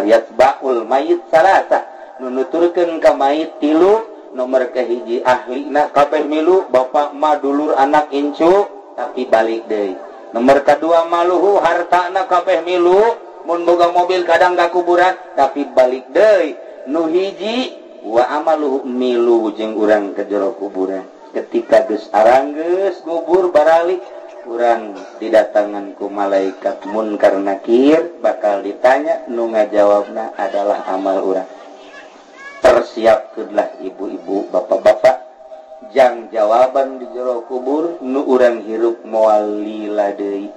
ayat bakul mayit salata menuturkan ke mayit tilu nomor kehiji ahli na kabeh milu bapak ma dulur anak incu tapi balik deh nomor kedua maluhu harta anak kabeh milu mun boga mobil kadang gak kuburan tapi balik deh nu hiji wa amaluhu milu jeung urang ke jero kuburan. Ketika geus arang geus kubur baralik kurang didatanganku malaikat munkar nakir bakal ditanya nunga ngajawabna adalah amal orang tersiap ibu-ibu bapak-bapak. Jang jawaban di jero kubur nu urang hirup muali ladei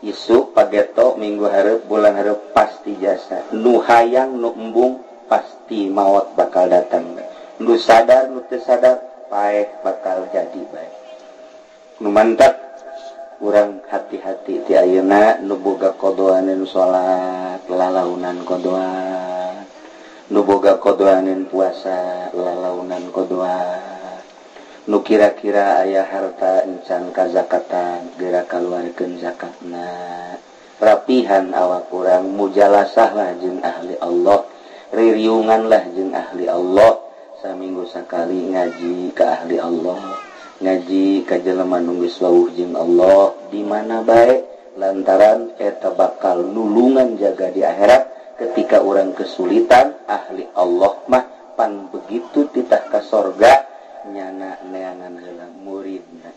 isuk pageto minggu harap bulan harap pasti jasa. Nu hayang nu embung pasti maut bakal datang. Nu sadar nu teu sadar paeh bakal jadi baik. Nu mantap. kurang hati-hati ti ayeuna nu boga kodoanin salat lalaunan kodoa. Nuboga kodoanin puasa lalaunan kodoa. Nu kira-kira ayah harta encan kazakatan geura kaluarkeun zakatna. Rapihan awak kurang mujalasahlah jeung ahli Allah ririunganlah jeung ahli Allah saminggu sekali ngaji ke ahli Allah. ngaji sawuh jeung Allah dimana baik lantaran eta bakal nulungan jaga di akhirat ketika orang kesulitan ahli Allah mah pan begitu titah ka sorga nyana neangan hela muridna.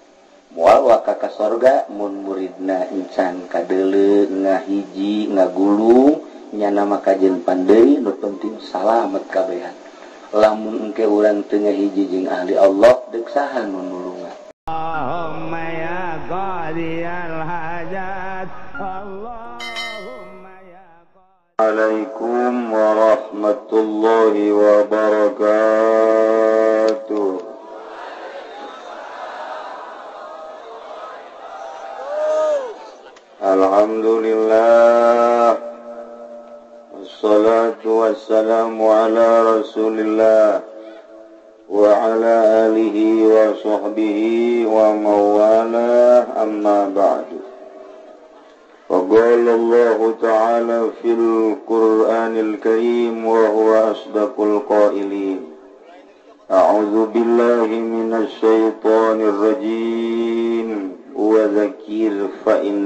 Mual waka ka sorga mun muridna encan kadele ngahiji ngagulung nyana makajen pandai nu penting salamet kabehan lamun engke urang tengah hiji jeung ahli Allah dek saha nu اللهم يا قاضي الحاجات. اللهم يا قاضي. عليكم ورحمة الله وبركاته.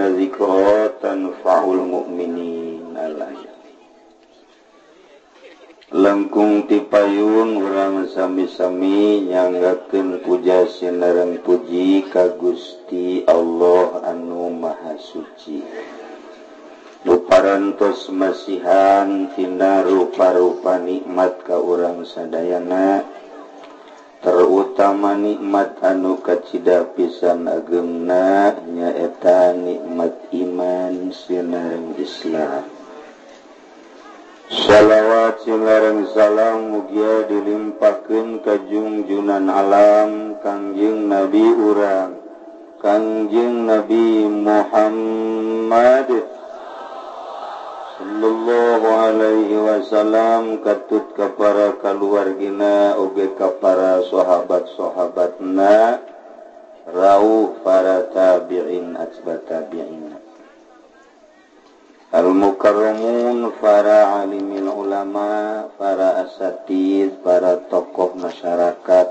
innazikotan faul mukminin alaya lengkung ti payun urang sami-sami nyanggakeun puja sinareng puji ka Gusti Allah anu Maha Suci. Duparantos masihan tina rupa-rupa nikmat ka urang sadayana. terutama nikmat anu kacita pisan agengna nyaeta nikmat iman sinareng Islam. Salawat sinareng salam mugia dilimpahkan kajungjunan alam kangjeng Nabi urang. Kangjeng Nabi Muhammad Shallallahu Alaihi Wasallam katut kepada keluargina oge kepada sahabat-sahabatna rauh para tabi'in asbat tabi'in al mukarramun para alimin ulama para asatid para tokoh masyarakat.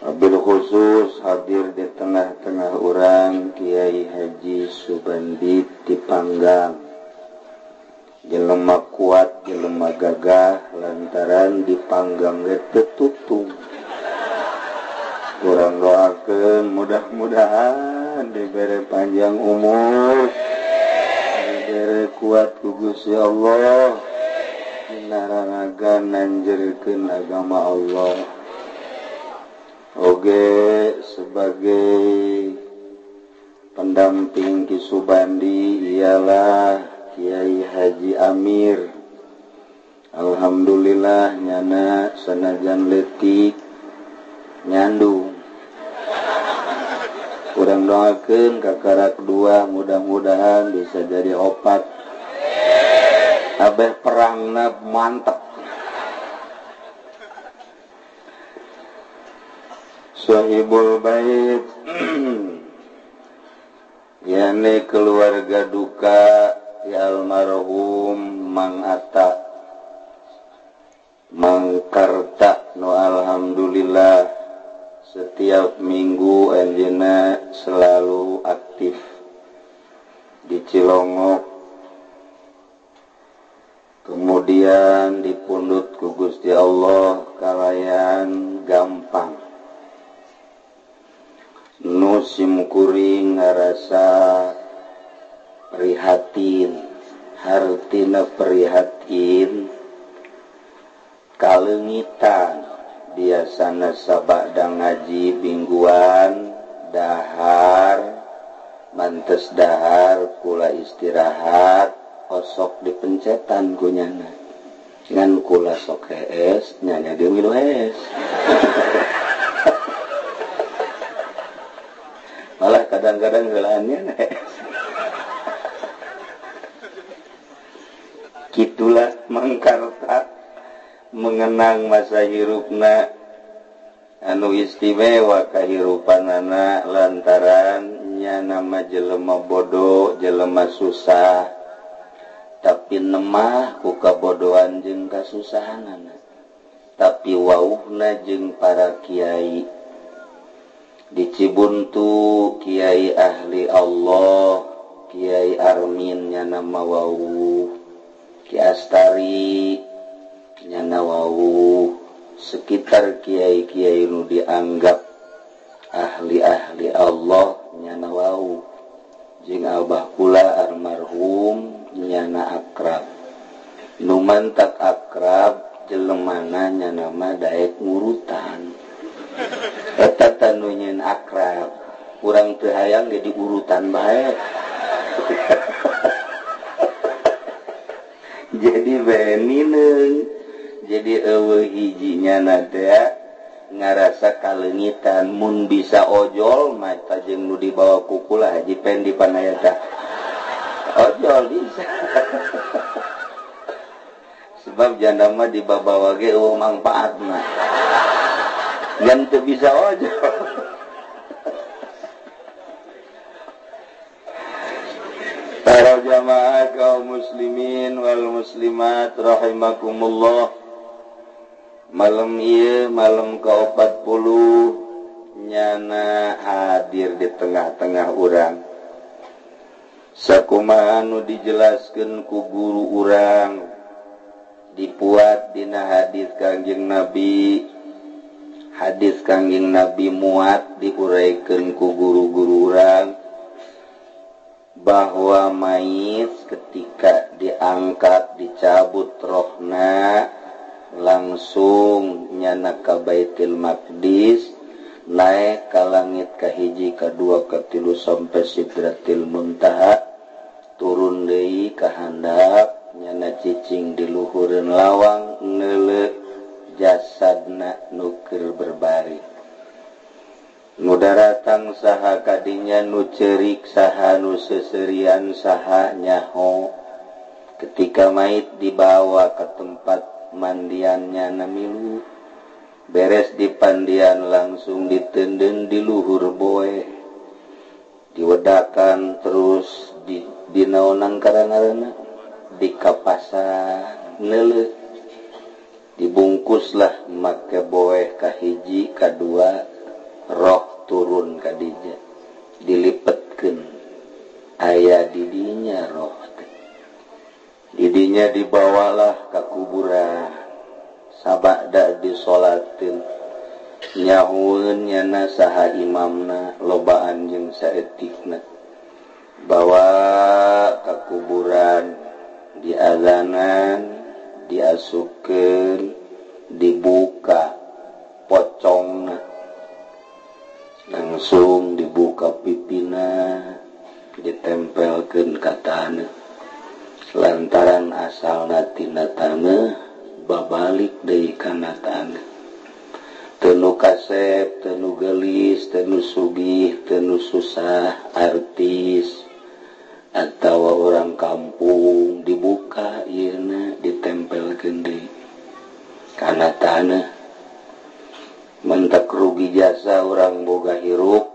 Mobil khusus hadir di tengah-tengah orang Kiai Haji Subandit dipanggang jelemah kuat jelemah gagah lantaran dipanggang tetutung kurang doakan mudah-mudahan diberi panjang umur. Diberi kuat kugus ya Allah. Narangan nanjerkeun agama Allah. Oge sebagai pendamping Kisubandi ialah Kyai Haji Amir. Alhamdulillah nyana sanajan letik nyandu. Kurang doakan kakarak dua mudah-mudahan bisa jadi opat. Abeh perang nab mantap Sohibul bait. Yani keluarga duka. almarhum mangata mangkarta nu alhamdulillah setiap minggu Anjena selalu aktif di Cilongok. Kemudian dipundut ku Gusti Allah kalayan gampang. Nusimkuring ngarasa prihatin. Hartina prihatin. Kalengitan biasana sabak dan ngaji mingguan. Dahar. Mantes dahar kula istirahat. Osok dipencetan kunyana ngan kula sok es nyanya dia minum es malah kadang-kadang gelannya es gitulah mengkarta mengenang masa hirupna anu istimewa kehidupan anak lantarannya nama jelema bodoh jelema susah. Tapi nemah ku kabodohan jeng kasusahan anak tapi wauhna jeng para kiai. Di Cibuntu Kiai ahli Allah Kiai Arminnya nama wau. Kiastarinyana Wow sekitar Kyai-kiai Nu dianggap ahli-ahli Allah nyana Wow Jing Abah pula almarhum nyana akrab. Numan tak akrab jelemananya nama Daek urutan. Eta tanunyin akrab kurang terhayang jadi urutan baik jadi beninun jadi ewe hijinya nada ngarasa kalengitan. Mun bisa ojol mata jeng nu dibawa kukula haji pen di panayata. Ojol bisa. Sebab janda mah dibawa ge manfaat mah yang bisa ojol. kaum muslimin wal muslimat rahimakumullah. Malam iya malam ke 40 nyana hadir di tengah-tengah orang sakuma anu dijelaskan ku guru urang dipuat dina hadis Kangjeng Nabi. Hadis Kangjeng Nabi muat diuraikan ku guru-guru urang. bahwa mayit ketika diangkat dicabut rohna langsung nyana ka Baitil Maqdis naik ka langit ka hiji ka dua ka tilu sampai Sidratil Muntaha turun deui ka handap nyana cicing di luhureun lawang neuleuh jasadna nukir berbari mudaratang saha kadinya nu cerik saha nu seserian saha nyaho. Ketika mait dibawa ke tempat mandiannya namilu beres di pandian langsung ditenden di luhur boe. Diwedakan terus di dinaonan karena di kapasan nele dibungkuslah make boe kahiji kedua roh turun Kadija dilipetkan ayah didinya roh didinya dibawalah ke kuburan. Sabakdak disolatin. Nyaunnya nasaha imamna lobaan jeung saetikna bawa ke kuburan diazanan diasukan dibuka pocong langsung dibuka pitina ditempelkan kata lantaran asal natina tanah babalik dari karena tanah tenu kasep tenu gelis tenu sugih tenu susah artis atau orang kampung dibuka Yna ditempelkan di kana tanah mentak rugi jasa orang boga hirup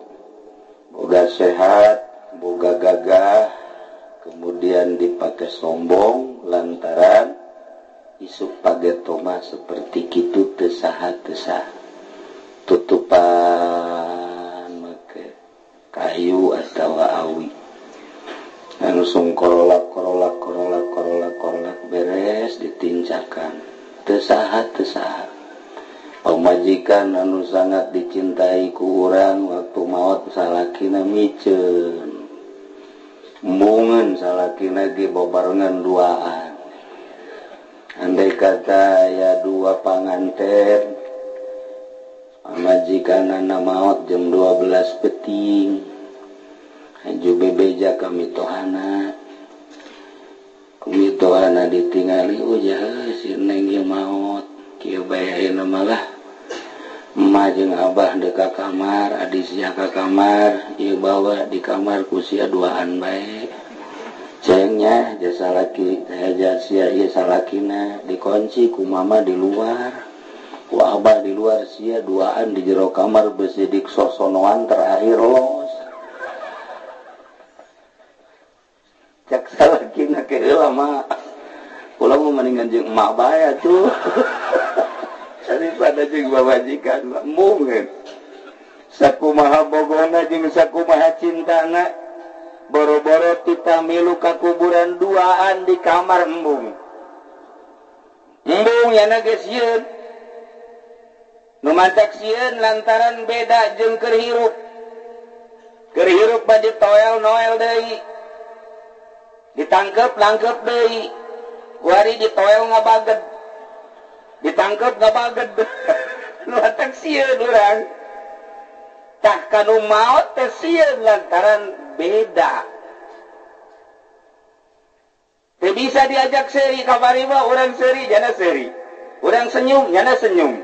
boga sehat boga gagah kemudian dipakai sombong lantaran isuk pakai toma seperti itu tesah-tesah tutupan make kayu atau awi. Langsung korolak korolak korolak korolak korolak beres ditincakan tesah-tesah majikan anu sangat dicintai kuuran waktu maut salakina micen. Mungen salakina ge babarengan duaan. Andai kata ya dua panganten majikan anak maut jam 12 peting haju bebeja kami tohana. Kami tohana ditingali oh, ujah si neng maut kieu bayaheuna malah. Majeng Abah deka kamar Adisnya ke kamar Ibawa di kamar kusia duaan baik cengnya jasa laki jasa jasa salakina dikunci ku mama di luar. Ku Abah di luar sia duaan di jero kamar besidik sosonoan terakhir los. Jaksa salakina ke lama pulang mau mendingan jeng emak baya tuh daripada jeung babajikan mungkin. Sakumaha bogona jeung sakumaha cintana boro-boro kita milu ka kuburan duaan di kamar embung. Embung yana geus sieun nu sieun lantaran beda jeung keur hirup keur hirup bade toel noel deui. Ditangkep langkep deui. Wari ditoel ngabaget. ditangkap teh maut lantaran beda. Te bisa diajak seri kabarima orang seri jana seri. Orang senyum jana senyum.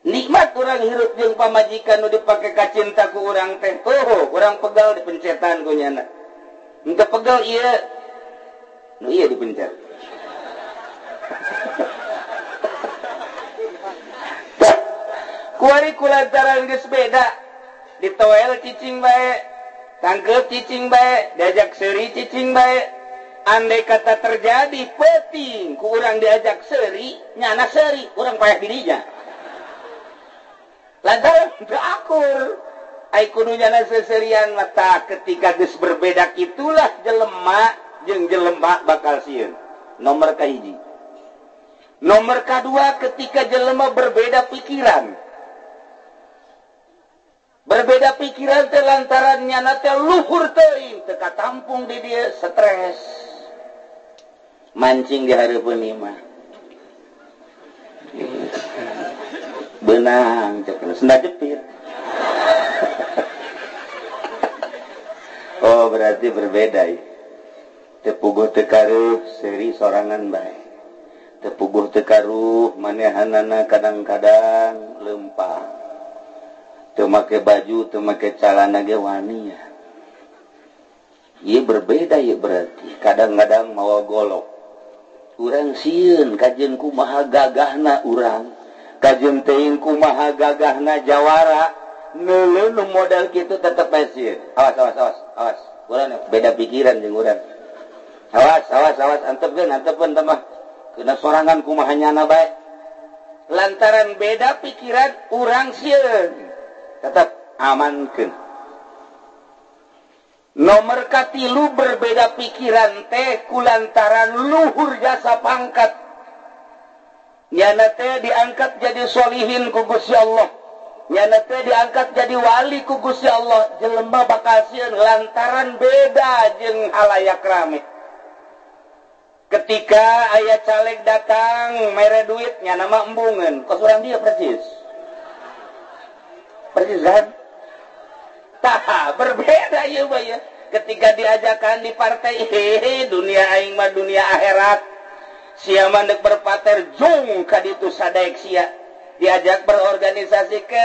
Nikmat orang hirup jeung pamajikan nu dipakai kacintaku orang teh. Oh orang pegal di pencetan ku nyana. Pegal iya. Nu iya dipencet. kurikularan beda ditoel cicing baik tangkep cicing baik diajak seri cicing baik. Andai kata terjadi peting kurang diajak seri nyana seri kurang payah dirinya. Lantaran berakur ai kudu nyana seserian mata ketika geus berbeda itulah jelema jeung jelema bakal sieun nomor kahiji nomor kedua ketika jelema berbeda pikiran. Berbeda pikiran telantarannya nate luhur teuing teka tampung di dia stres. Mancing di hari penima benang cek senda jepit. Oh berarti berbeda ya. Tepuguh tekaruh seri sorangan baik tepuguh tekaruh manehanana kadang-kadang lempah make baju make calana gewani ia berbeda ya berarti. Kadang-kadang mawa golok. Kurang siun kajinku maha gagahna urang. Kajjun teingku maha gagahna Jawara. Nulu modal gitu tetap pasir awas awas awas awas. Kurang beda pikiran jenguran awas awas awas. Antepin antepin tambah kena sorangan kumahanya nabai lantaran beda pikiran urang siun tetap amankan nomor katilu berbeda pikiran teh kulantaran luhur jasa pangkat. Nyana teh diangkat jadi solihin ku Gusti Allah. Nyana teh diangkat jadi wali ku Gusti Allah. Jelema bakasian lantaran beda jeng halayak rame. Ketika ayah caleg datang mere duit nyana mah embungan kos orang dia persis. Perizan. Tah, berbeda ya, ya. Ketika diajakan di partai, hehe, dunia aing mah dunia akhirat. Siapa mandek berpater jung kaditu sadaik sia. Diajak berorganisasi ke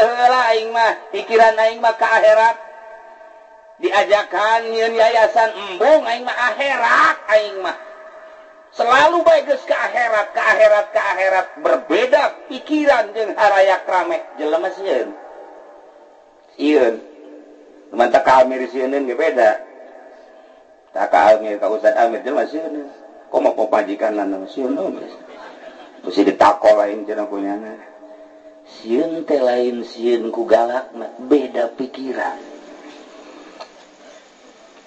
aing mah, pikiran aing mah ke akhirat. Diajakan yayasan embung aing mah akhirat aing mah. Selalu bagus ke akhirat, ke akhirat, ke akhirat. Berbeda pikiran dengan harayak rame. sih. beda. Mau pajikan oh, mesti ditako lain punya siun teh lain siun ku galak beda pikiran.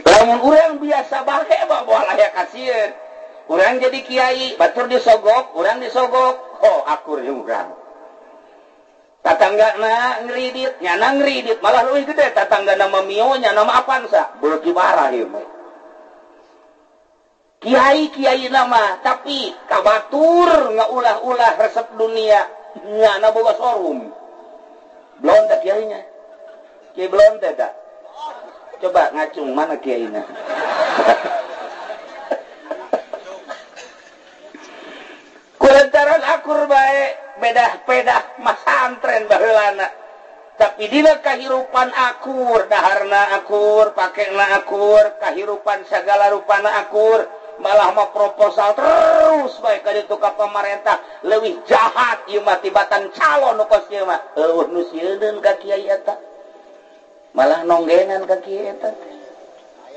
Lamun orang biasa bahe bawa layak kasihan orang jadi kiai batur disogok orang disogok. Oh akur jeung urang. tatangga na ngredit nya na ngredit malah lebih gede tatangga nama mio nya nama apansa beuki barah ieu mah. Kiai kiai nama tapi kabatur ngaulah-ulah resep dunia nya na boga sorum belum tak kiainya kiai belum tak coba ngacung mana kiainya kulantaran akur baik bedah-pedah masantren bahana tapi dina kahirupan akur daharna akur pakaina akur kahirupan segala rupana akur malah mau proposal terus baik kali tukar pemerintah. Lebih jahat ieu mah tibatan calon nu kos ieu mah. Eueuh nu sieun ka kiai eta. Malah nonggenan ka kiai eta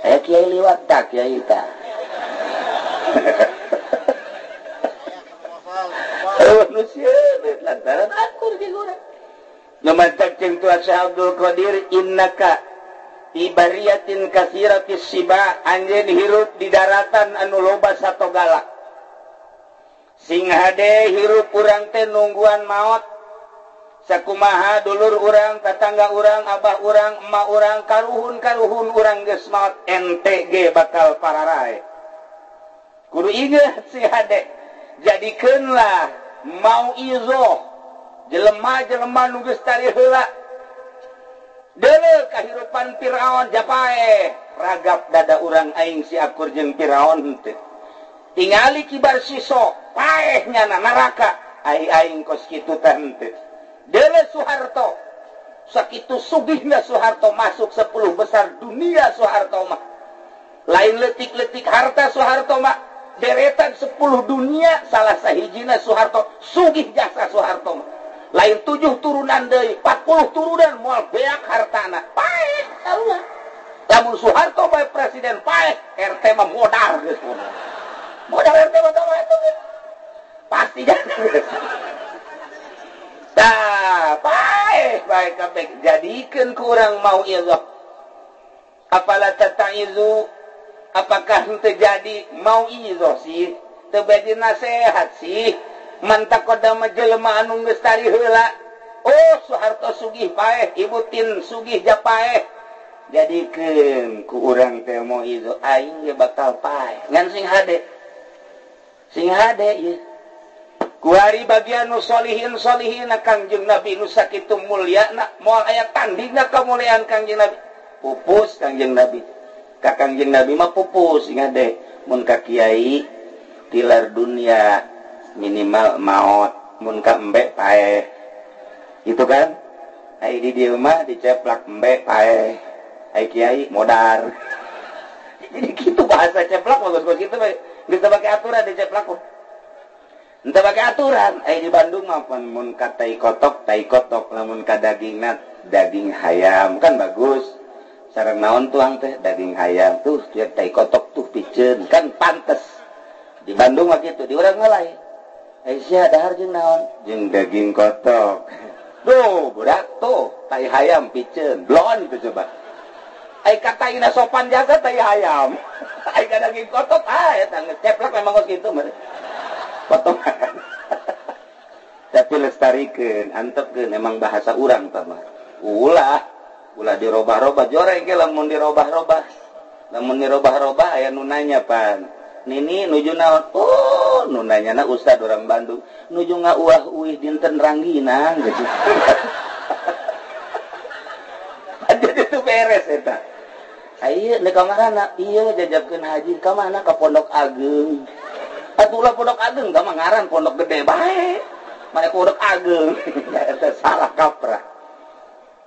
aya eh, kiai liwat tak kiai eta Abdul Qdir innaka ibariyatin kasiratis siba anjeun hirup di daratan anu loba satu galak. Sing hade hirup urang teh nungguan maut sakumaha dulur urang tetangga urang abah urang emak urang karuhun karuhun urang geus maut NTG bakal pararae. Kudu inget si hade jadikeunlah mau Izo jelemah-jelemah nugus tari hela kehidupan Firaun japae. Ragap dada orang aing si akur jeung Firaun henteu. Tingali kibar siso paehnya na neraka ai aing kos kitu teh henteu. Soeharto sakitu sugihna Soeharto masuk 10 besar dunia Soeharto mah. Lain letik-letik harta Soeharto mah. deretan 10 dunia salah sahhijina Soeharto. Sugih jasa Soeharto lain 7 turunan dari 40 turunan mual beak hartana. Baik namun Soeharto baik presiden baik RT mah modal gitu modal RT modal itu gitu pasti nah, baik baik baik jadikan kurang mau ilmu apala tataizu Apakah terjadi mau izo sih terjadi nasehat sih. Mantap koda majelma anu ngestari heula. Oh Soeharto Sugih paeh ibutin Sugih Japaeh jadi ke ku orang teh mau izo aing ge bakal paeh. Ngan sing hade. Sing hade ieu. Kuari bagian nu solihin solihin kangjeng nabi nu sakitu mulia nak moal aya tandingna kemuliaan kangjeng nabi. Pupus kangjeng nabi. Kakangjeng Nabi mah pupus ingat deh. Munkak Kyai tilar dunia minimal maut munkak embek pae. Itu kan? Ai di di rumah diceplak embek pae. Ai kiai modar. Jadi gitu bahasa ceplak bagus kok gitu bisa pakai aturan diceplak kok. Entah pakai aturan, eh di Bandung maupun mun katai kotok, tai kotok, lamun kadaging daging hayam. Kan bagus. sarang naon tuang teh? Daging hayam tuh tai kotok tuh pijen kan pantes. Di Bandung mah gitu di orang ngelai. Eh, Aisyah dahar jeung naon? Jeung daging kotok. Tuh budak tuh tai hayam pijen blon itu coba. Ai kataina sopan jaga tai hayam. Ai daging kotok ah eta ngeceplak memang kos kitu mah potongan. Tapi lestarikan antepkan emang bahasa orang mah. Ulah. ulah dirobah-robah. Joreng ke lamun dirobah-robah. Lamun dirobah-robah aya nu nanya pan Nini nuju naon? Oh nunanya na ustad orang Bandung. Nuju ngauah uih dinten rangginang gitu. Jadi itu beres eta. Ayo neka marana iya jajabkeun haji. Ka mana? Ka pondok ageng. Atulah pondok ageng ka ngaran pondok gede bae. Mana pondok ageng? Eta salah kaprah.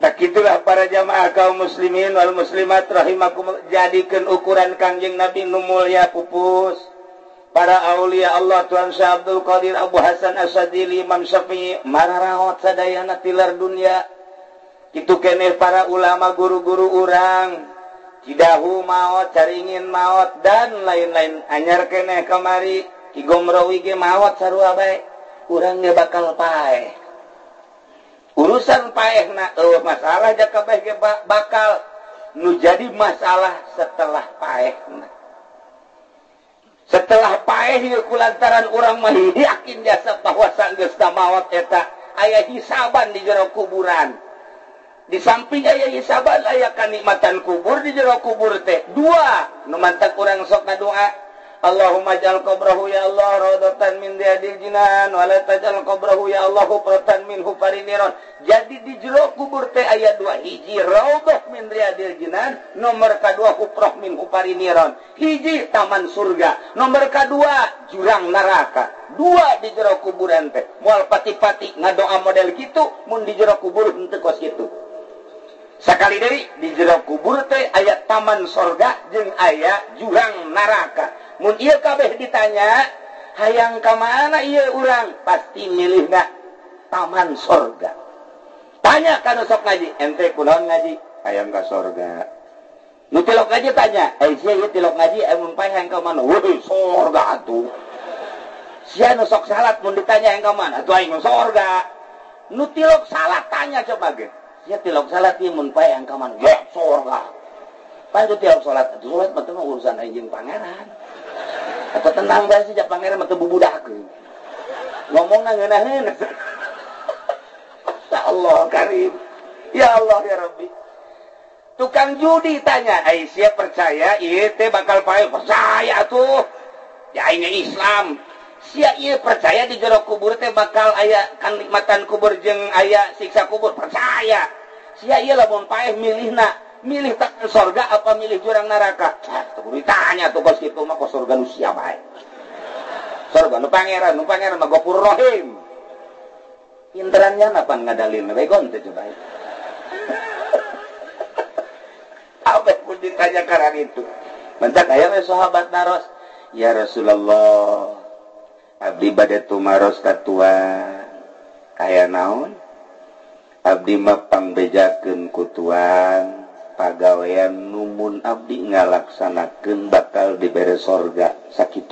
tak itulah para jamaah kaum muslimin wal muslimat rahimakum. Jadikan ukuran kangjeng Nabi Numulya pupus. Para aulia Allah Tuhan Syah Abdul Qadir Abu Hasan Asadili Imam Syafi'i mararaot sadayana tilar dunia. Itu kene para ulama guru-guru orang cidahu maut caringin maut dan lain-lain. Anyar kene kemari igomrowi ge maut sarua bae. Urang bakal pae urusan paeh uh, masalah jakabeh bakal nu jadi masalah setelah paeh setelah paehku lantaran orang mahi yakin jasa bahwa sanggestawat eta ayah hisaban di jero kuburan. Di samping ayah hisaban aya kenikmatan kubur di jero kubur teh. Dua memantap kurang sokna doa Allahumma jal qabrahu ya Allah rodotan min diadil jinan wala tajal qabrahu ya Allah hufratan min hufariniron jadi di jero kubur teh ayat dua hiji rodoh min diadil jinan nomor kedua hufrah min hufariniron hiji taman surga nomor kedua jurang neraka. Dua di jero kuburan teh. Mual pati-pati ngadoa model gitu mun di jero kubur henteu kos kitu. Sekali dari di jero kubur teh ayat taman surga jeung ayat jurang neraka. kabeh ditanya hayang ke mana ia urang? Pasti milih nggak taman sorga. Tanya kan sok ngaji ente kulon ngaji? Hayang ke sorga. Nu tilok ngaji tanya eh sia ieu tilok ngaji eh, emun hayang ke mana? Weuh sorga atuh. Sia nu sok salat mun ditanya yang ke mana? Atuh aing sorga. Nu tilok salat tanya coba ge sia tilok salat ieu mun hayang ke mana? Ya sorga. Pan itu tiap sholat, sholat mah urusan anjing pangeran. Apa tenang bae sejak pangeran mah bubudak ngomong ngeunahkeun ya Allah karim. Ya Allah ya Rabbi. Tukang judi tanya Aisyah percaya? Iya teh bakal pae percaya tuh. Ya ini Islam. Sia iya percaya di jero kubur teh bakal aya kan nikmatan kubur jeung aya siksa kubur percaya. Sia iya lamun pae milihna milih tak surga apa milih jurang neraka? Tuh ditanya tuh kos itu mah kos surga nu siapa surga nu pangeran nu pangeran mah gopur rohim. Indrannya napa ngadalin begon teh coba apa pun ditanya karena itu? Mencak aya sahabat naros. Ya Rasulullah abdi bade tumaros katua kaya naon? Abdi mah pangbejakeun kutuan pagawean numun Abdi ngalaksanakan bakal diberre sorga. Sakit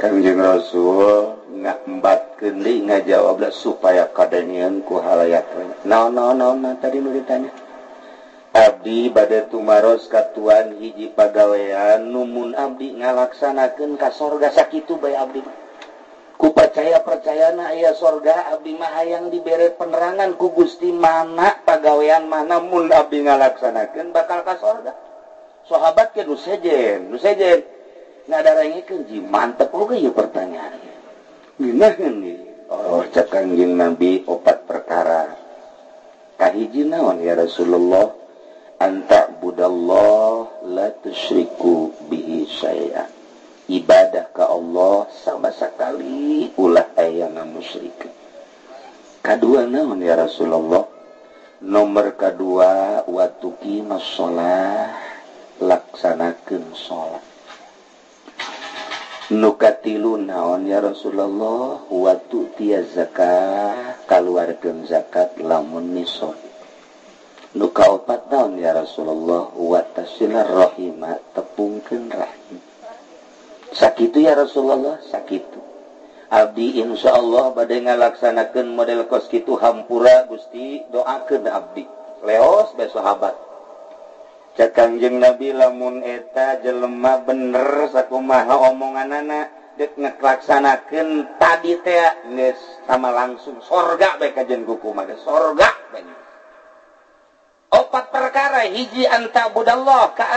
Kanjeng Rasul ngaembat kendi ngajawablah supaya keadaan ku halayak. No, no, no, no, tadi nuritanya Abdi bad tumaros katuan hiji pagawean numun Abdi ngalaksanakan kas sorga. Sakit bay Abdi. ku percaya percaya na aya sorga Abdimah yang diberre penerangan ku Gusti mana pagawean mana mul Abdi ngalaksanakan bakal ka sorga. Sahabat ke dusejen dusejen ngadarangnya kenji mantep lu kayak pertanyaan. Gimana nih oh cekang nabi opat perkara. Kahiji naon ya Rasulullah? Anta budallah la tusyriku bihi syai'an. ibadah ke Allah sama sekali ulah ayana musyrik. Kedua naon ya Rasulullah? Nomor kedua watuki masalah laksanakan sholat nukatilu naon ya Rasulullah? Watu tia zakat keluarkan zakat lamun nisab. Nuka opat naon ya Rasulullah? Watasilah rohima tepungkan rahim. sakit ya Rasulullah? Sakit. Abdi Insya Allah badai ngalaksanakan model koskitu hampura Gusti doakan Abdi. Leos be sahabat. Cakangjeng Nabi lamun eta jelemah bener saku maha omongan anak dek ngelaksanakan tadi teh sama langsung sorga baik kajian kuku maka sorga banyak opat perkara hiji anta budallah ka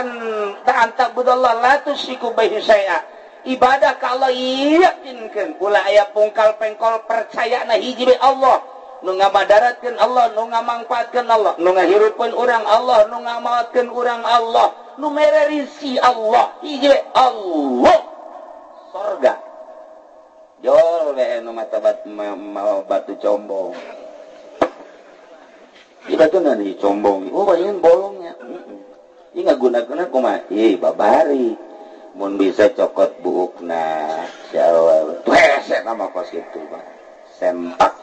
anta budallah la tusiku bayi saya ibadah kalau yakinkan pula aya pungkal pengkol percaya nah hiji Allah. Nu ngamadaratkeun Allah nu ngamangpaatkeun Allah. Nu ngahirupkeun orang Allah nu ngamalkan orang Allah. Nu mererisi Allah hiji Allah. Sorga. Jol we nu mata bat, batu combong. Iba tuh nanti combong, oh bayangin bolongnya. Ini nggak guna-guna kumaha? Ih babari. mun bisa cokot buuk nah nama kos itu sempak.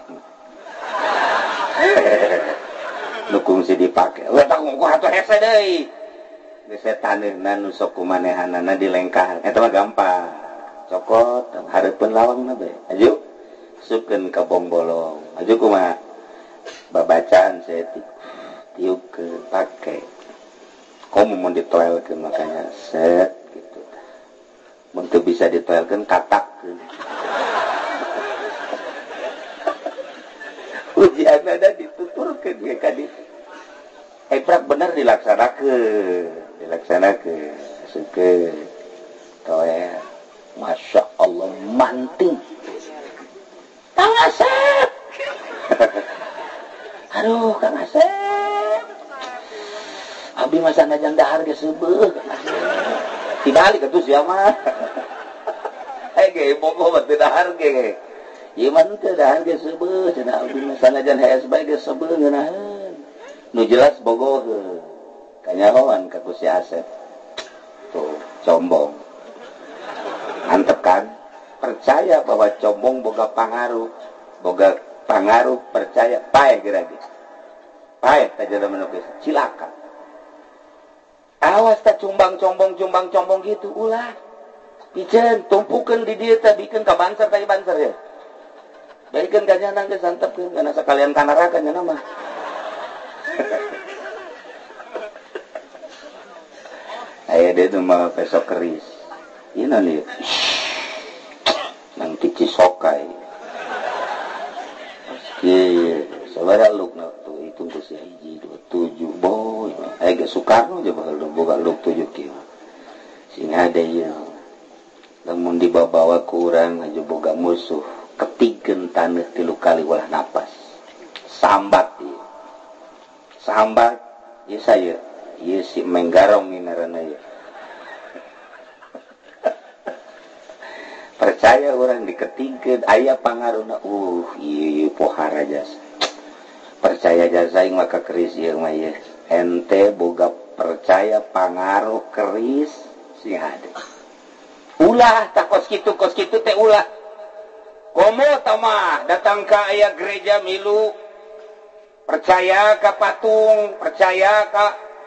Dukung sih dipakai wah tak ngukur itu mah gampang. Cokot harapun lawang nabe aju suken ke bolong aju kuma babacaan saya tiup ke pakai kamu mau ditoel makanya. Set. untuk bisa ditoelkan katak. Ujian ada dituturkan ya kadi. Ebrak benar dilaksanakan dilaksanakan. Suke toel masya Allah manting. Kang Asep. Aduh Kang Asep. Abdi masa najang dahar ke subuh Kang Asep. Tidak itu siapa? Eh, ge, bobo mah teu dahar ge. Ieu mah teu dahar ge seubeuh, cenah abdi mah sanajan HS bae ge seubeuh ngeunaheun. Nu jelas bogoh kanyahoan ka si Asep. Tuh, combong. Mantep kan? Percaya bahwa combong boga pangaruh, boga pangaruh percaya pae geura ge. Pae tajada menukis, silakan. Awas tak cumbang combong cumbang combong gitu ulah. Pijen tumpukan di dia tak bikin ke banser tadi banser ya. Bikin gak nang ke santap kan karena sekalian kanarakan ya nama. Ayo dia tuh mau besok keris. Ini nih, nang kici sokai. Iya, saudara luk nak tuh itu tuh si Soekarno namun dibawa kurang aja boga musuh ketigen tanah tilu kali walah nafas sambat sambat ya saya ya si menggarong minarana ya percaya orang di ketigen ayah pangaruna uh iya pohara jasa percaya jasa maka keris ya mah ya ente boga percaya pangaruh keris si ulah tak kos gitu kos gitu teh ulah. Komo tamah datang ke ayah gereja milu. Percaya ke patung percaya ke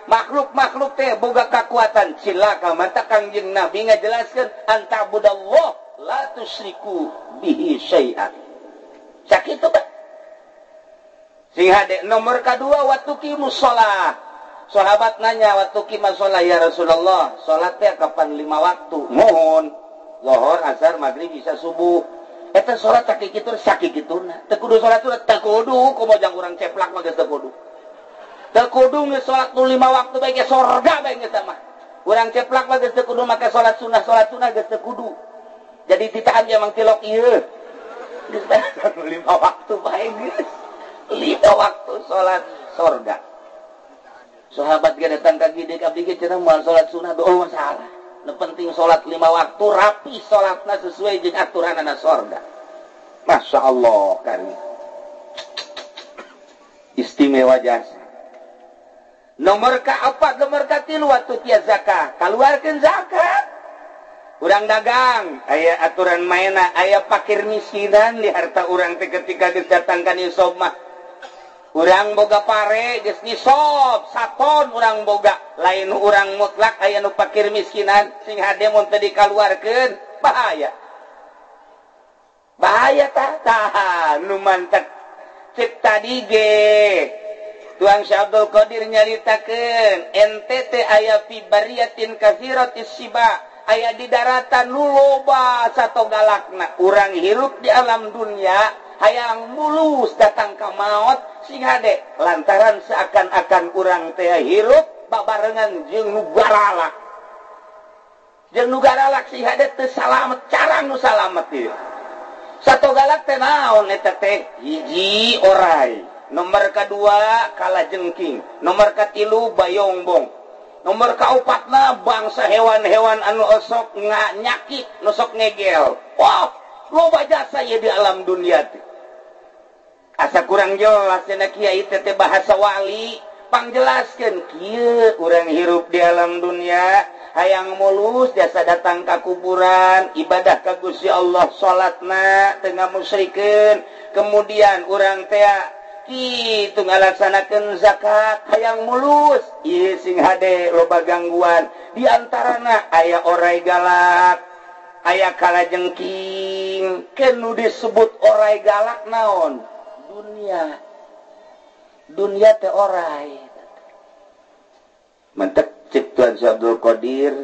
makhluk-makhluk teh boga kekuatan silaka mata kangjeng nabi ngajelaskan anta budallah la tusriku bihi syai'an. Sakit tuh sing hade nomor kedua waktu kimu mushola sahabat nanya waktu masalah ya Rasulullah salatnya kapan lima waktu? Mohon. Lohor azhar maghrib bisa subuh. Eta sholat sakit gitu sakit gitu nah. Tekudu sholat itu tekudu kok mau jang orang ceplak mah geus tekudu tekudu geus salat nu lima waktu bae sorga bae geus mah. Urang ceplak mah geus tekudu make salat sunnah salat sunnah geus tekudu jadi ditahan emang tilok ieu geus lima waktu bae geus. Lima waktu salat sorga. Sahabat dia datang ke gede kabdi ge cenah moal salat sunnah? Doa masalah nu penting salat lima waktu rapi salatna sesuai jeung aturan anak sorga. Masya Allah kan istimewa jasa. Nomor apa? Nomorka tilu waktu tia zakat. Keluarkan zakat. Kurang dagang aya aturan mainna ayah pakir miskinan di harta orang ketika disdatangkan somah urang boga pare gesni sob satton urang boga. Lain urang mutlak aya nu pakir miskinan sing hade mun teu dikaluarkeun. Bahaya. Bahaya ta tahan nu mantek cek tadi ge. Tuang Syabdul Qadir nyaritakeun NTT aya fi bariyatin kathiratis siba aya di daratan loba satu galakna. Urang hirup di alam dunia hayang mulus datang ke maut singhadek lantaran seakan-akan kurang teh hirup babarengan jeung nugaralak. Jeung nugaralak singhadek teu salamet carang nu salamet ieu. Satu galak teh naon eta teh? Hiji orai. Nomor kedua kalajengking. Nomor katilu bayongbong nomor kaupatna bangsa hewan-hewan anu osok nganyakit nusok ngegel. Wow loba jasanya di alam dunia teh asa kurang jelas cenah kiai teh bahasa wali. Pangjelaskeun kieu kurang hirup di alam dunia. Hayang mulus jasa datang ka kuburan ibadah ka Gusti Allah salatna teu musyrikeun kemudian urang teh itu ngalaksanakeun zakat hayang mulus. Ieu sing hade loba gangguan. Di antarana aya orai galak. ayaah kala jengking kenu disebut orai galak naon? Dunia. Dunia teh orai. Mentek ciptuan Abdul Qadir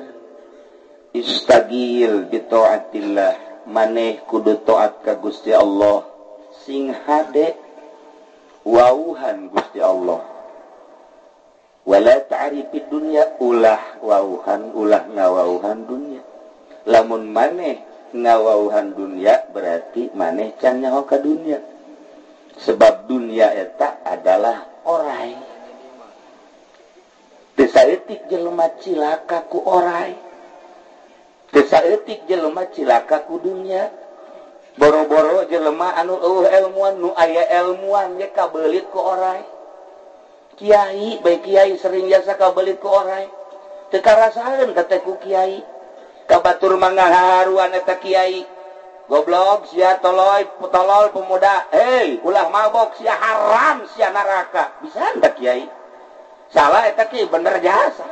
istagil bitoatillah maneh kudu toat ka Gusti Allah. Sing hade wauhan Gusti Allah. Wala ta'rifid dunya ulah wauhan ulah ngawauhan dunia lamun maneh ngawauhan dunia berarti maneh cannya hoka dunia. Sebab dunia eta adalah orai. Desa etik jelma cilaka ku orai. Desa etik jelma cilaka ku dunia. Boro-boro jelema anu uh, ilmuwan nu aya ilmuwan ya kabelit ku orai. Kiai baik kiai sering jasa kabelit ku orai. Teka rasakan kateku kiai. Kabatur mangharuan eta Kiai. Goblok sia toloy, tolol pemuda. Hei, ulah mabok sia haram sia neraka. Bisa anda Kiai? Salah eta Kiai bener jasa.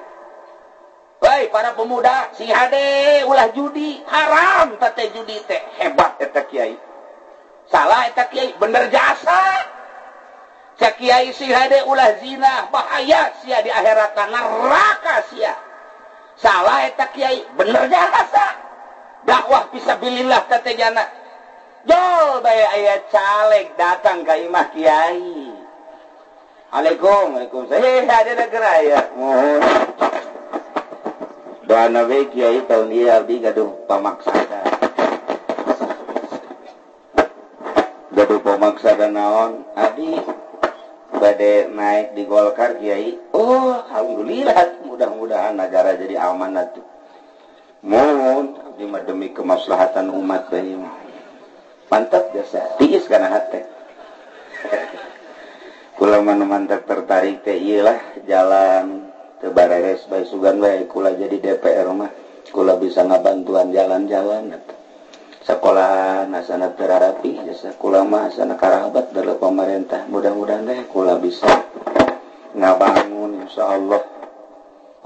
Baik para pemuda, si hade ulah judi haram tete judi teh hebat eta Kiai. Salah eta Kiai bener jasa. Cak Kiai si hade ulah zina bahaya sia di akhirat neraka sia. salah eta Kyai bener dakwah bisa billah Tejana Jol aya caleg datang Kaimah Kyai Assalamualaikum Kyai tahun gaduh pemaksa gaduh pemaksa dan naon? Adi badai naik di Golkar Kyai Oh Alhamdulillah. mudah-mudahan negara jadi amanat. Atuh mohon lima demi kemaslahatan umat bayi. Mantap biasa. Tiis karena hati kula mana mantap tertarik teh. Iyalah jalan ke bareres bayi sugan bayi kula jadi DPR mah. Kula bisa ngabantuan jalan-jalan. Sekolah nasana terarapi. Jasa kula mah sana karabat dari pemerintah. Mudah-mudahan deh kula bisa ngabangun insya Allah.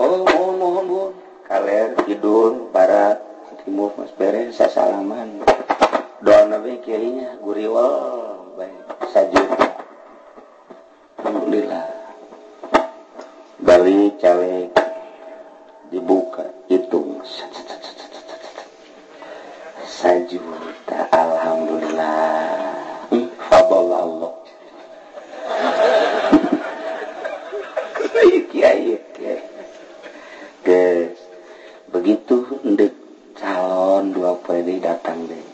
Oh mohon kaller Kidul Barat. Timur Mas Bere Salaman doa Nabi kirinya Guriwal. Baik saja Alhamdulillah. Bali caleg dibuka hitung. Saju begitu ndek calon dua pedi datang deh.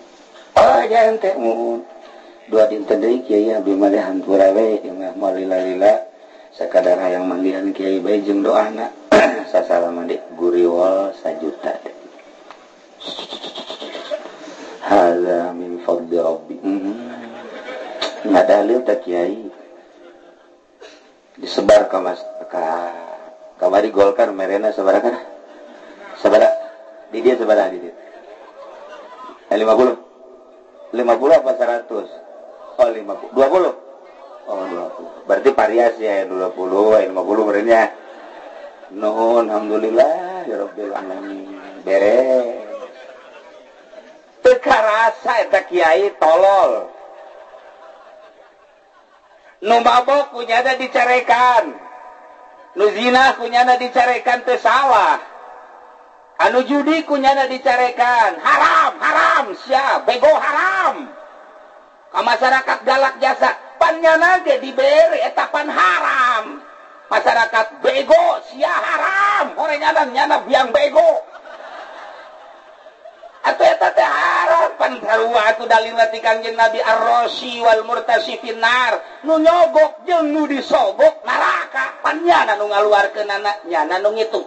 Oh jangan teh dua dinten deui kiai abdi malih hampura we imah malila lila sekadar yang manggilan Kiai bae jeung doa anak sasalam dik guriwal sajuta deh. Hadza min fadli rabbi. Hmm. nggak dalil tak kiai? Disebar ke mas ke kamari golkar merena sebar kan? sebar Di dia seberapa di dia? Eh, 50. 50 apa 100? Oh, 50. 20. Oh, 20. Berarti variasi ya 20, ya 50 berarti Nuhun, alhamdulillah, ya rabbil alamin. Bere. Teka rasa eta kiai tolol. Nu mabok kunyana dicarekan. Nu zina kunyana dicarekan teu salah. anu judi kunyana dicarekan. Haram haram. Siap bego haram. Ke masyarakat galak jasa. Pannyanaga diberi etapan haram. Masyarakat bego sia haram. Orang nyana nyana biang bego. Atau eta teh haram. Pan sarua atuh dalil ti kanjeng Nabi Ar-Rasi wal murtasi finnar. Nu nyogok jeung nu disogok neraka pan nyana nu ngaluarkeun anak nyana nu ngitung.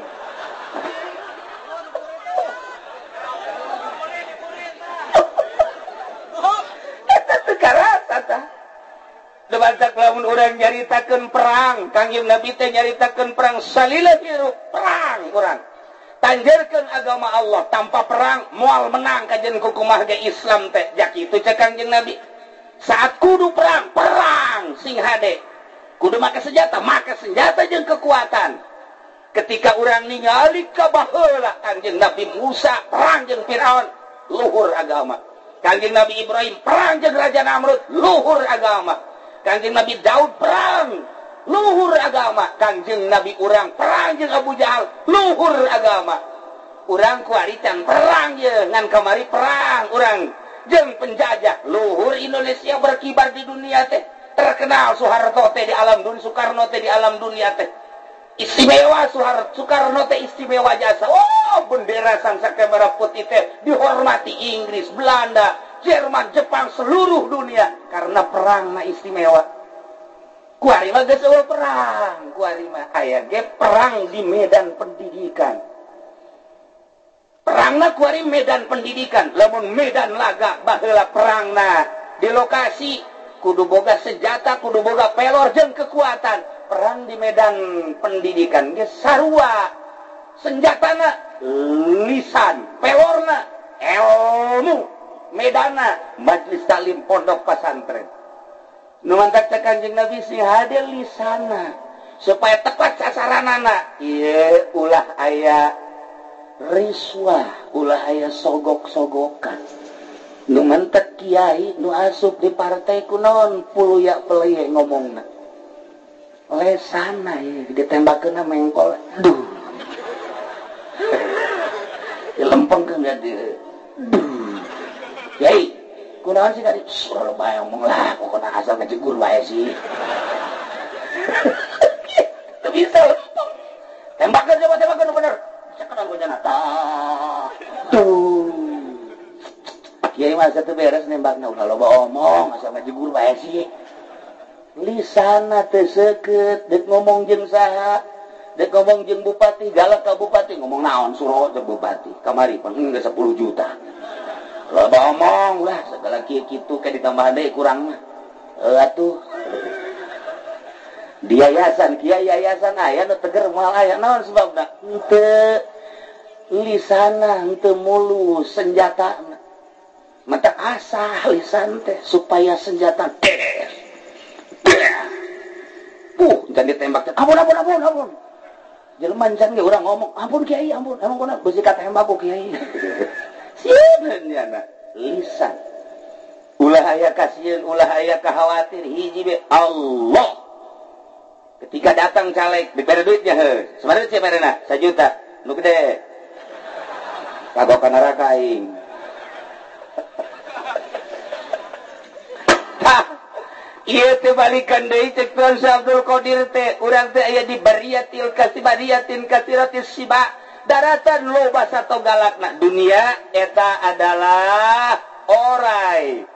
batak lamun orang nyaritakan perang Kangjeng Nabi teh nyaritakan perang salila perang orang tanjarkan agama Allah tanpa perang mual menang kajian kukumah ke Islam teh. Jak itu cek Kangjeng Nabi. Saat kudu perang perang sing hade. Kudu maka senjata maka senjata jeung kekuatan. Ketika orang ningali ka baheula Kangjeng Nabi Musa perang jeung Firaun luhur agama. Kangjeng Nabi Ibrahim perang jeung Raja Namrud luhur agama. Kanjeng Nabi Daud perang. Luhur agama. Kanjeng Nabi urang perang jeung Abu Jahal. Luhur agama. Urang kuaritan perang ya ngan kamari perang urang. Jeng penjajah luhur Indonesia berkibar di dunia teh. Terkenal Soeharto teh di alam dunia Soekarno teh di alam dunia teh. Istimewa Soeharto Soekarno teh istimewa jasa. Oh bendera sang merah putih teh dihormati Inggris Belanda Jerman Jepang seluruh dunia karena perang na istimewa. Kuarima geus perang. Kuarima aya ge perang di medan pendidikan. Perang na kuari medan pendidikan lamun medan laga baheula perang na di lokasi kudu boga senjata kudu boga pelor jeung kekuatan. Perang di medan pendidikan ge sarua. Senjatana lisan pelorna ilmu Medana Majlis Salim Pondok Pasantren numantak tekanjeng Nabi si hadir di sana supaya tepat sasaran anak iya ulah ayah riswah ulah ayah sogok-sogokan. Nu mentek kiai nu asup di partai kunon puluh ya peleye ngomong na oleh sana ya ditembak mengkol. Duh. Lempeng ke nggak dia duh. tembak bener Kiai masa tuh beres nembaknya udah loba omong asal ngejegur bae sih. Lisana teu seukeut deuk ngomong jeung saha? Deuk ngomong jeung bupati, galak ka bupati ngomong naon suruh jeung bupati. Kamari pun 10 juta. loba omong lah segala kieu kitu ka ditambah deui kurang mah eh, atuh. Di yayasan kiai yayasan aya nu teger moal aya naon sebabna henteu lisana henteu mulu senjata. Mata asah lisan teh supaya senjata des. puh jadi tembak ampun ampun ampun ampun. Jelema can ge urang ngomong ampun kiai ampun. Ampun beus ka tembak ku kiai. lisan. Ulah aya kasihan ulah aya kekhawatir hiji Allah. Ketika datang caleg dipere duitnya he. Sebenarnya siapa rena sejuta. Lu gede. Kagokan neraka aing. Iya teh balikan deui cek Tuan Abdul Qadir teh. Urang teh aya di bariyatil kasibariatin kasiratis siba. daratan loba satu galakna dunia eta adalah orai.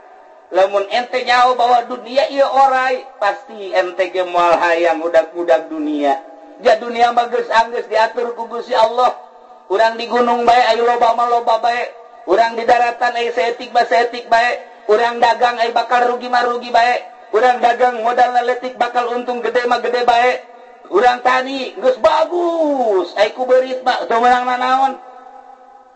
Lamun ente nyawa bahwa dunia ia orai pasti ente ge moal hayang udak-udak dunia. Ja dunia bagus Anggus diatur kugusi Allah. Kurang di gunung baik Ayo loba loba baik kurang di daratan estetik basetik baik kurang dagang ayo bakal rugi marugi baik kurang dagang modal letik bakal untung gede mah gede baik urang tani Gus bagus. Aiku teu menang naon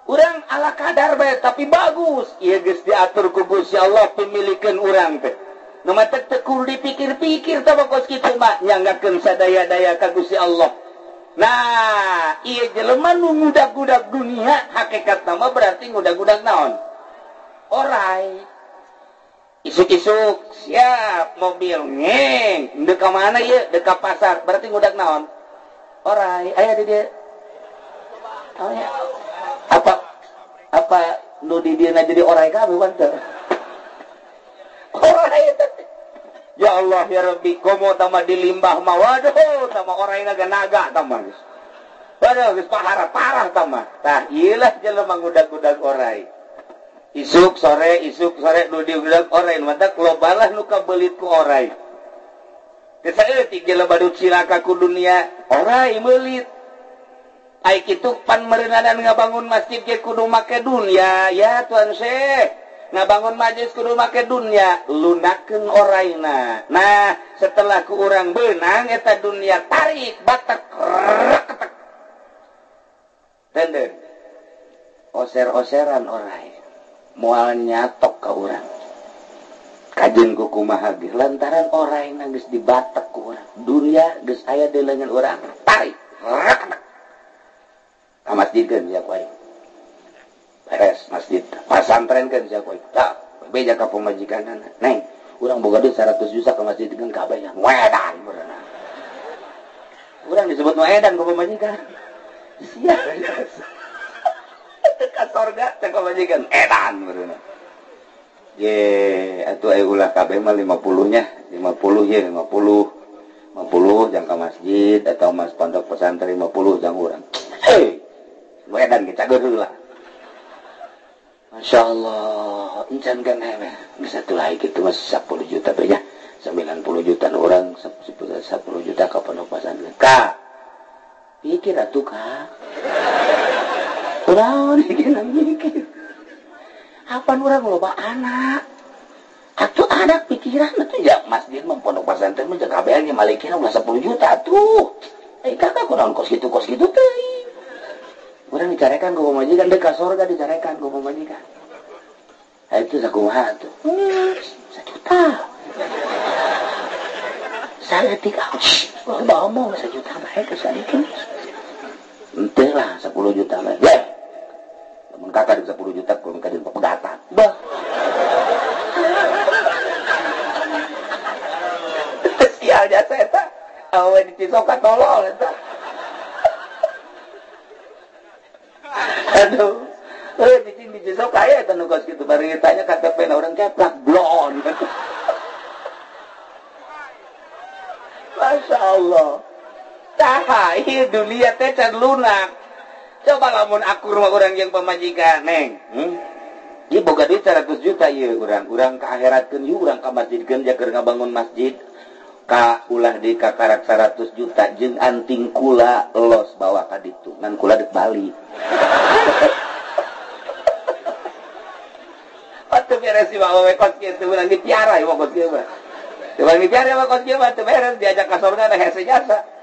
urang ala kadar baik tapi bagus. Ya guys diatur kugus Ya Allah pemilikan urang teh. Nomor tekul dipikir-pikir tabakos kitu mah nyanggakeun sadaya-daya kagusi Allah. Nah ieu jelema nu ngudag-gudag dunia hakikat nama berarti ngudag-gudag naon? Orai. isuk-isuk siap mobil. Ngeng deka mana ya deka pasar. Berarti ngudak naon? Orai ayah di dia. Oh, ya. apa apa nu di dia jadi orai kami wante orai ya. Allah ya Rabbi komo tama dilimbah mah. Waduh tama orai naga naga tama waduh parah parah tama tah iyalah jelema ngudak-ngudak orai. isuk sore isuk sore nu dibilang orang mata globalah nu kabelit ku orang kita etik jela badut silaka ku dunia orang imelit aik itu pan merenadan ngabangun masjid ge kudu make dunia. Ya tuan syekh ngabangun majlis kudu make dunia lunakeun oraina. Nah setelah ku urang benang eta dunia tarik batak tenden oser-oseran orang mualnya tok ke orang kajjun kuku mahagir lantaran orang nangis di Batak orang dunia ge saya di lengan orang tarik masjidkan ya koi beres masjid. Pasantren kan ya koi tak beja ke pemajikan neng orang boga duit 100 juta ke masjid dengan kabeh yang wedan berana orang disebut wedan ke pemajikan. Siap. sorga majikan edan ulah KB 50nya 50 ya 50 50 jangka masjid atau Mas pondok pesantren 50 jangkuran hey, edan kita lah Masya Allah encan kan hewe bisa tuh lagi gitu mas 10 juta be 90 juta orang 10 juta ke pondok pesantren. Kak pikir atuh kak. kurang apa orang loba anak? Atau ada pikiran itu ya masjid mempondok pesantren menjaga KBL nya malikin udah 10 juta tuh eh kakak kurang kos gitu kos gitu tuh kurang dicarekan ke pemajikan dekat surga dicarekan ke pemajikan nah, eh, itu sakumaha tuh hmm, sejuta. Saya tiga ah, bawa mau sejuta baik kesadikin entahlah 10 juta baik. Namun kakak di 10 juta kudu ka duit pegatan. Bah. Sial jasa eta. Awe pisau kan tolol eta. Ya, Aduh. Eh bikin ditisok kaya itu nu geus gitu. Baru ditanya KTP orang urang keplak blon. Masya Allah. Tahai dunia teh lunak. coba lamun aku rumah orang yang pemajikan neng hmm? Iya boga duit 100 juta iya orang orang ke akhirat kan iya orang ke masjid kan jaga ngabangun masjid ka ulah di kakarak 100 juta jeng anting kula los bawa ka ditu ngan kula di Bali Waktu beres sih bawa we kos kieu teh urang ya ieu kos kieu mah. Urang ya mah kos kieu mah beres diajak ke surga Nah hese jasa.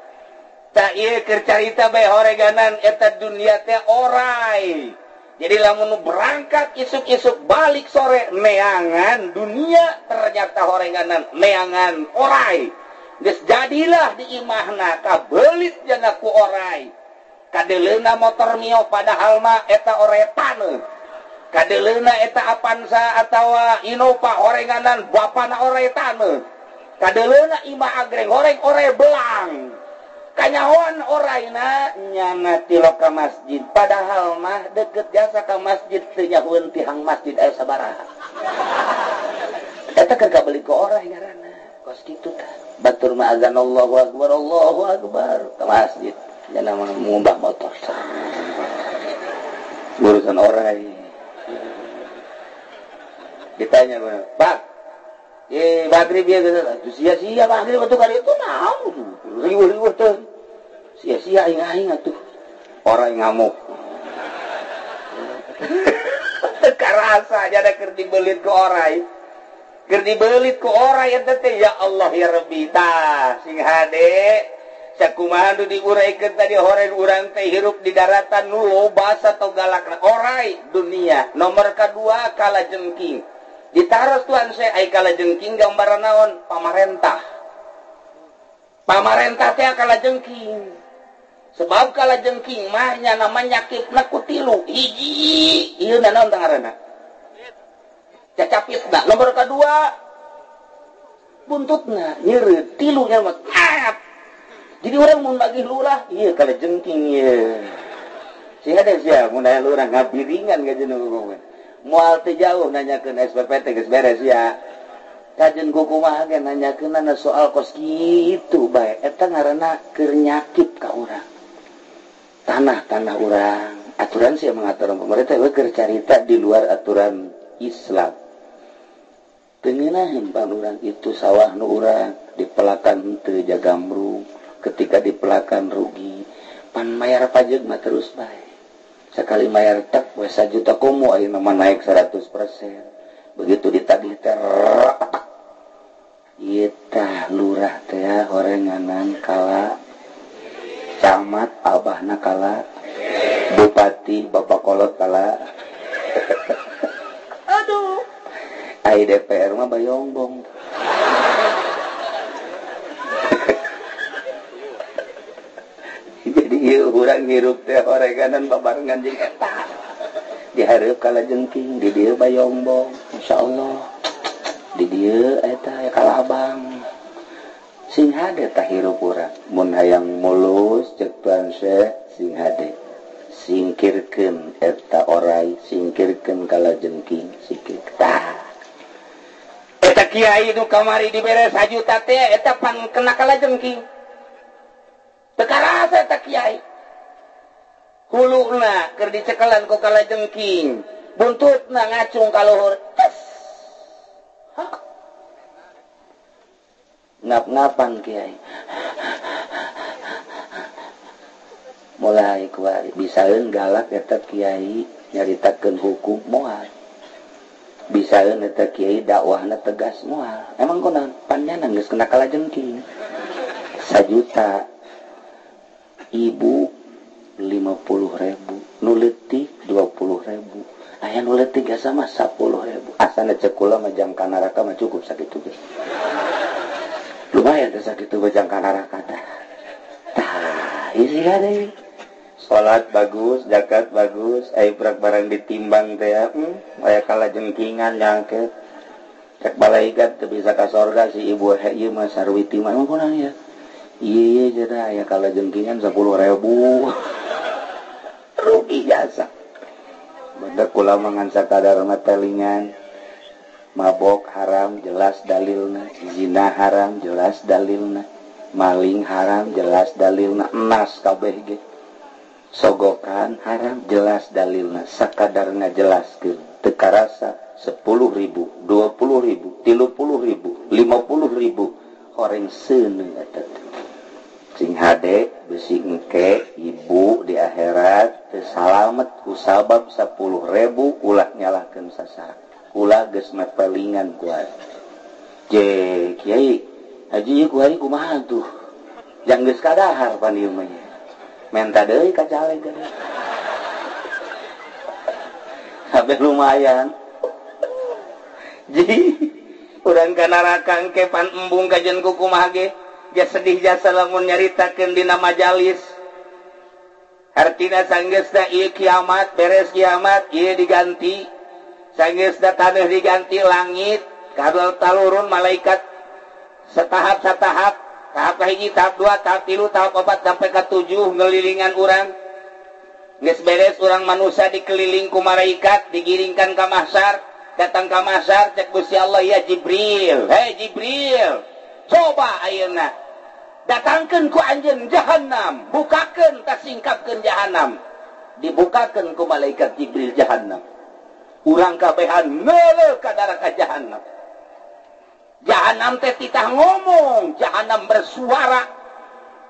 kercarita bayhoreganan eta dunia teh orai. Jadi lamun berangkat isuk-isuk balik sore meangan dunia ternyata horeganan meangan orai. Des jadilah di imahna kabelit janaku orai. Kadelena motor mio padahal mah eta ore kadelena eta apansa atawa ah, inova horeganan bapana oretane kadelena imah agreng horeng ore belang. kanyawan orangina nyangati loka masjid padahal mah deket jasa ke masjid senyahun tihang masjid ayo sabaraha. Eta kerga beli ke orang ngarana kos gitu tah batur ma azan Allahu Akbar Allahu Akbar. Ke masjid jangan mengubah motor urusan orang ditanya Pak Eh, bateri biar gitu. Sia-sia bateri waktu kali itu naon tuh. Riuh-riuh tuh. Sia-sia aing-aing atuh. Orang ngamuk. Karasa aja ada kerti belit ke orang. Kerti belit ke orang ya tete. Ya Allah ya Rabbi. Tah, sing hade. Sakumahan tuh diuraikan tadi horen urang teh hirup di daratan nu loba atau galak orai dunia. Nomor kedua kala jengking. ditaruh Tuhan saya Aikala jengking gambaran naon? Pamarentah. Pamarentah teh kala jengking sebab kala jengking mahnya namanya kipna kutilu. Hiji. Iya naon tangarana cacapitna nomor kedua buntutna nyeri tilunya mah. Jadi orang mau bagi lurah iya kala jengking iya sehingga ada siapa mau aya lurah ngabiringan gak jenuh mualti jauh nanya ke geus beres ya. Kajen kuku nanya ke soal kos gitu baik ngaranna keur nyakit ka orang tanah-tanah orang aturan sih mengatur pemerintah keur carita di luar aturan Islam. Pengenahin bangunan itu sawah nu urang dipelakan te jagamru ketika dipelakan rugi pan mayar pajak mah terus baik sekali mayar tak wes juta kumu ayo nama naik 100 persen. Begitu ditagih ter Ita lurah teh horenganan kala camat abah nakala bupati bapak kolot kala. Aduh. Ai DPR mah bayombong kurang ngirup teh oreganan babarengan jeung eta. diharap kala jengking di dieu bayombong, insyaallah. Di dieu eta kalabang. Sing hade tah hirup urang, mun hayang mulus cek tuan syekh sing hade. Singkirkeun eta orai, singkirkeun kala jengking, sikir tah. Eta kiai nu kamari dibere sajuta teh eta pan kena kala jengking. Kyai huluna ker dicekelan kok kala jengking. Buntut na ngacung kaluhur ngap-ngapan kiai. Mulai kuari bisaeun galak eta Kiai nyaritakeun hukum moal bisaeun eta Kiai dakwahna tegas moal emang kunaon panjana geus kena kalajengking sajuta. ibu 50.000 nuletik 20.000 aya nuletik sama 10.000 asana cekula majangkan neraka mah cukup sakit tuh guys lumayan tuh sakit tuh majangkan neraka dah tah. Isi kan ini sholat bagus zakat bagus ayo berak barang ditimbang teh ya hmm, aya kalah jengkingan nyangket cek balaigat teu bisa ka sorga si ibu hei mah sarwiti mah. Ya? Iye, jadi ya kalau jengkingan sepuluh ribu. Rugi jasa bener kula mangansa kadar telingan. Mabok haram jelas dalilna. Zina haram jelas dalilna. Maling haram jelas dalilna. Emas kabeh ge. Sogokan haram jelas dalilna. Sakadarna jelaskeun teu karasa sepuluh ribu 20 ribu 30 ribu 50 ribu. Horeng seuneu sing hadek besi ngkek ibu di akhirat kesalamet ku sabab 10.000 ulah nyalahkan sasa ulah gesmet pelingan kuat je kiai haji ku hari kumaha tuh? Yang geus kadahar pandieunya menta deui ka caleg Habe lumayan. Ji urang kana rakang kepan embung kajen ku kumaha ge? ya sedih jasa lamun nyaritakan dina majalis. Hartina sanggesta iya kiamat beres kiamat iya diganti. Sanggesta tanah diganti langit kadal talurun malaikat setahap setahap tahap kahiji tahap dua tahap tilu tahap opat, sampai ke tujuh ngelilingan orang Nges beres orang manusia dikeliling ku malaikat digiringkan ke mahsyar datang ke mahsyar cek Gusti Allah ya Jibril hei Jibril coba ayeuna. datangkan ku anjen jahanam bukakan tak singkapkan jahanam dibukakan ku malaikat Jibril jahanam urang kabehan mele kadaraka jahanam jahanam teh titah ngomong jahanam bersuara.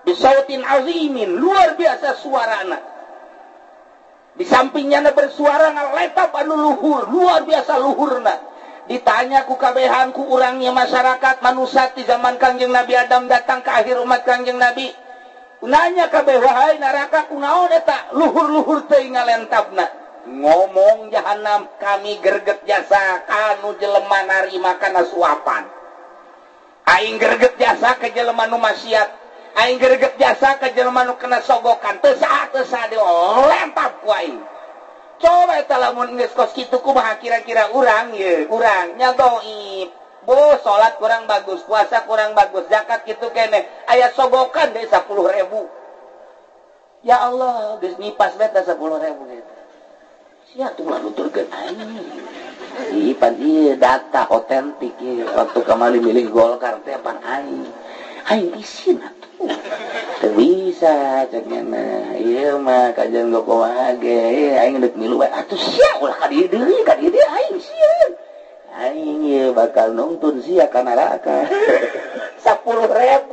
Bisautin azimin luar biasa suarana. Di sampingnya bersuara ngaletap anu luhur luar biasa luhurna. ditanya ku kabehanku urangnya masyarakat manusia di zaman Kanjeng Nabi Adam datang ke akhir umat Kanjeng Nabi. Nanya kabeh wahai neraka kunaon eta? Luhur-luhur teuing ngalentabna. Ngomong jahanam kami gerget jasa kanu jelema narima kana suapan. Aing gerget jasa ke jelema nu maksiat aing gerget jasa ke jelema nu kena sogokan. Teu saha teu saha dilentab ku aing. kira-kira urang ye kurangnya doi Bo salat kurang bagus puasa kurang bagus zakat gitu kene. Ayat sogokan dari 10.000 ya Allah pas 10.000 data otentik waktu kembali milih Golkar tepan air Aing isin atuh. Teu bisa cenah. iya mah kajian gokoa ge aing deuk milu bae. Atuh sia ulah ka dieu deui, ka dieu aing sieun. Aing ieu bakal nonton sia ka neraka. 10.000.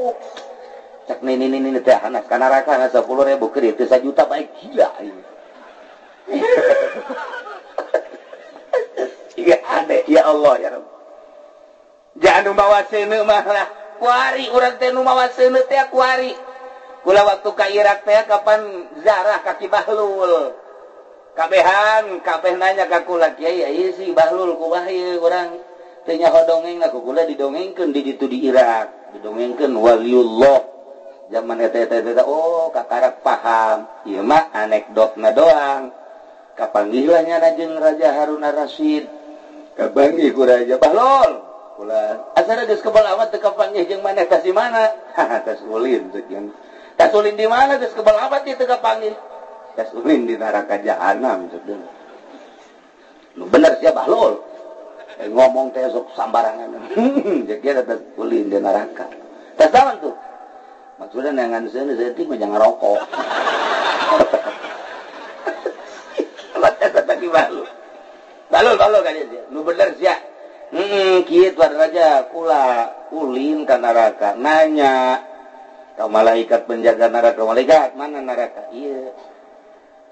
Cak nini nini teh anak ka neraka 10.000 keur teu sajuta bae gila aing. Iya aneh ya Allah ya Rabb. Jangan bawa sini mah lah. kuari urang teh nu mawa seuneu teh kuari. Kula waktu ka Irak teh kapan zarah ka Ki Bahlul? Kabehan kabeh nanya ka kula kiai ya si Bahlul kumaha ieu urang. Teh nya dongeng ku kula didongengkeun di ditu di Irak. Didongengkeun waliullah. Zaman eta eta eta oh kakarak paham. Ieu mah anekdotna doang. Kapanggihlah nya jeung Raja Harun Ar-Rasyid? Kapanggih ku Raja Bahlul? kebal amat tepanggih mana kasih mana? Tas ulin di mana geus kebal amat teu kapanggih tas ulin di neraka jahanam bener sia bahlul eh, ngomong teh sok sambarangan jadi ada kasulin di neraka. Tas zaman tuh maksudnya nengan sini saya tinggal jangan rokok. Kalau tadi balul, balul balul kali dia, nu bener siapa? raja kula ulin ke neraka. Nanya kau malaikat penjaga neraka malaikat mana neraka? Iya.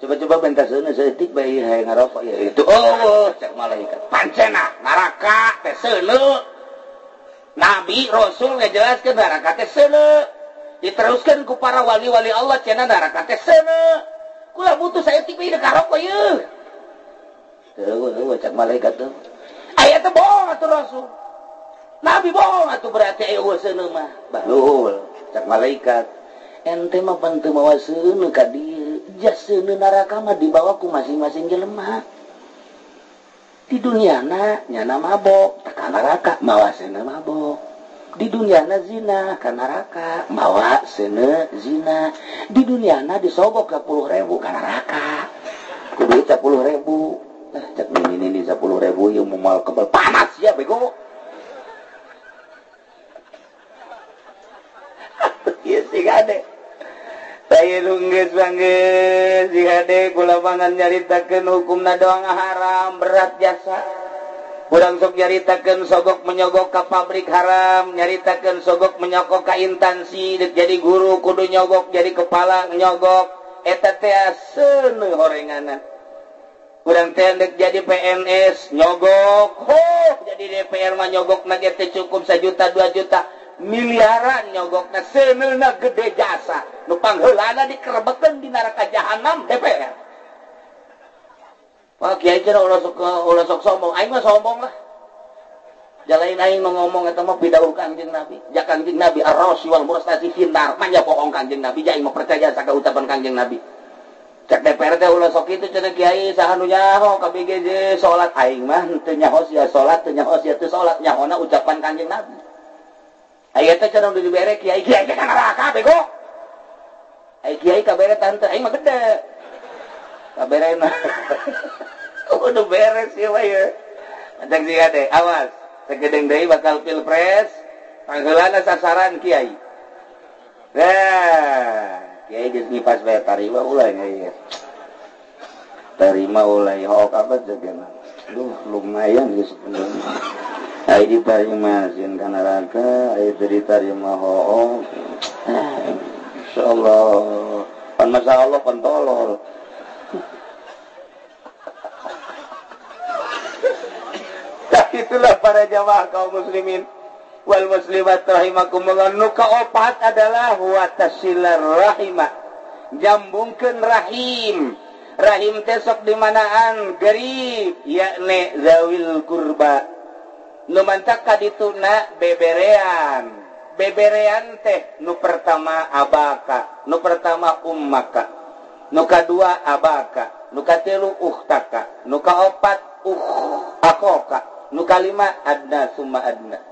Coba-coba bentar sana setik bayi hai ngaroko ya itu oh, oh cek malaikat. Pancena neraka teh seuneu nabi rasul ngejelaskan neraka teh seuneu diteruskan ku para wali-wali Allah cenah neraka teh seuneu kula butuh saya tipe bayi ka rokok ieu. Tuh, cek malaikat tuh. aya tuh bohong atau rasul. Nabi bohong atau berarti ayo mah. Balul cak malaikat. Ente mah bantu mawa seunu ka dieu jaseuneun neraka mah dibawa ku masing-masing jelema. Di dunia na nyana mabok tekan neraka mawa seuneu mabok. Di dunia na zina ka neraka mawa seuneu zina. Di dunia na disogok ke puluh ribu ka neraka. Kudu 10 ribu. 10.000 kebel panas ya bego. Banget nyaritakan hukum doang haram berat jasa kurang sok nyaritakan sogok menyogok ke pabrik haram nyaritakan sogok menyokok ke intansi jadi guru kudu nyogok jadi kepala nyogok. Eteta horenganan kurang tendek jadi PNS nyogok. Oh, jadi DPR mah nyogok na cukup sejuta dua juta. Miliaran nyogok na semilna gede jasa. Nu pangheulana dikerebeken di neraka jahanam DPR Wah kiai kira ulah sok ulah sok sombong, aing mah sombong lah. Jalain aing mau ngomong eta mah pidawuh Kanjeng Nabi. Ja Kanjeng Nabi ar-rasi wal mursalati finnar, manja bohong Kanjeng Nabi, ja aing mah percaya saka ucapan Kanjeng Nabi. DPRD ulah sok itu cenah kiai saha nu nyaho ka BGJ salat aing mah teu nyaho sia salat teu nyaho sia teu salat nyahona ucapan Kanjeng Nabi. Aya teh cenah di bere kiai kiai teh kana neraka bego. Ai kiai ka bere tante aing mah gede. Ka bere mah. Udah beres ya wae. Mantap sih ade, awas. Segedeng deui bakal pilpres, panggelana sasaran kiai. Nah, nyipas tarima ulai tarima ulai hok apa jaga duh lumayan ya sebenarnya. Ayo ditarima sin kana raka ayo ditarima hok insyaallah. Pan masa Allah pan tolol. Itulah para jamaah kaum muslimin. wal muslimat rahimakumullah nu kaopat adalah wa tasilarrahimah jambungkeun rahim. Rahim teh sok dimanaan gerib yakni zawil kurba. Nu mantak kadituna beberean. Beberean teh nu pertama abaka nu pertama ummaka. Nu kadua abaka nu katilu uhtaka. Nu kaopat uh akoka. Nu kalima adna summa adna.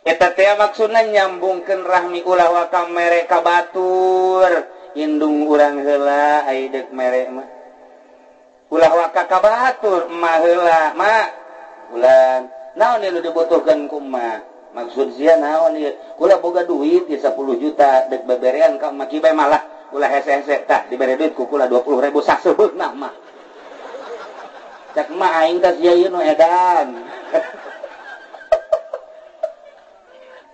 Eta maksudnya nyambungkan rahmi mere mereka batur. Hidung urang hela aidek merek mah. Waka Batur mah heula, ma. ulan naon ieu dibutuhkeun kuma maksud sia naon ieu? Kula boga duit di 10 juta dek beberean ka maki bae malah ulah hese-hese tah dibere duit ku kula 20.000 ribu mah. Cak mah aing teh sia ieu nu edan.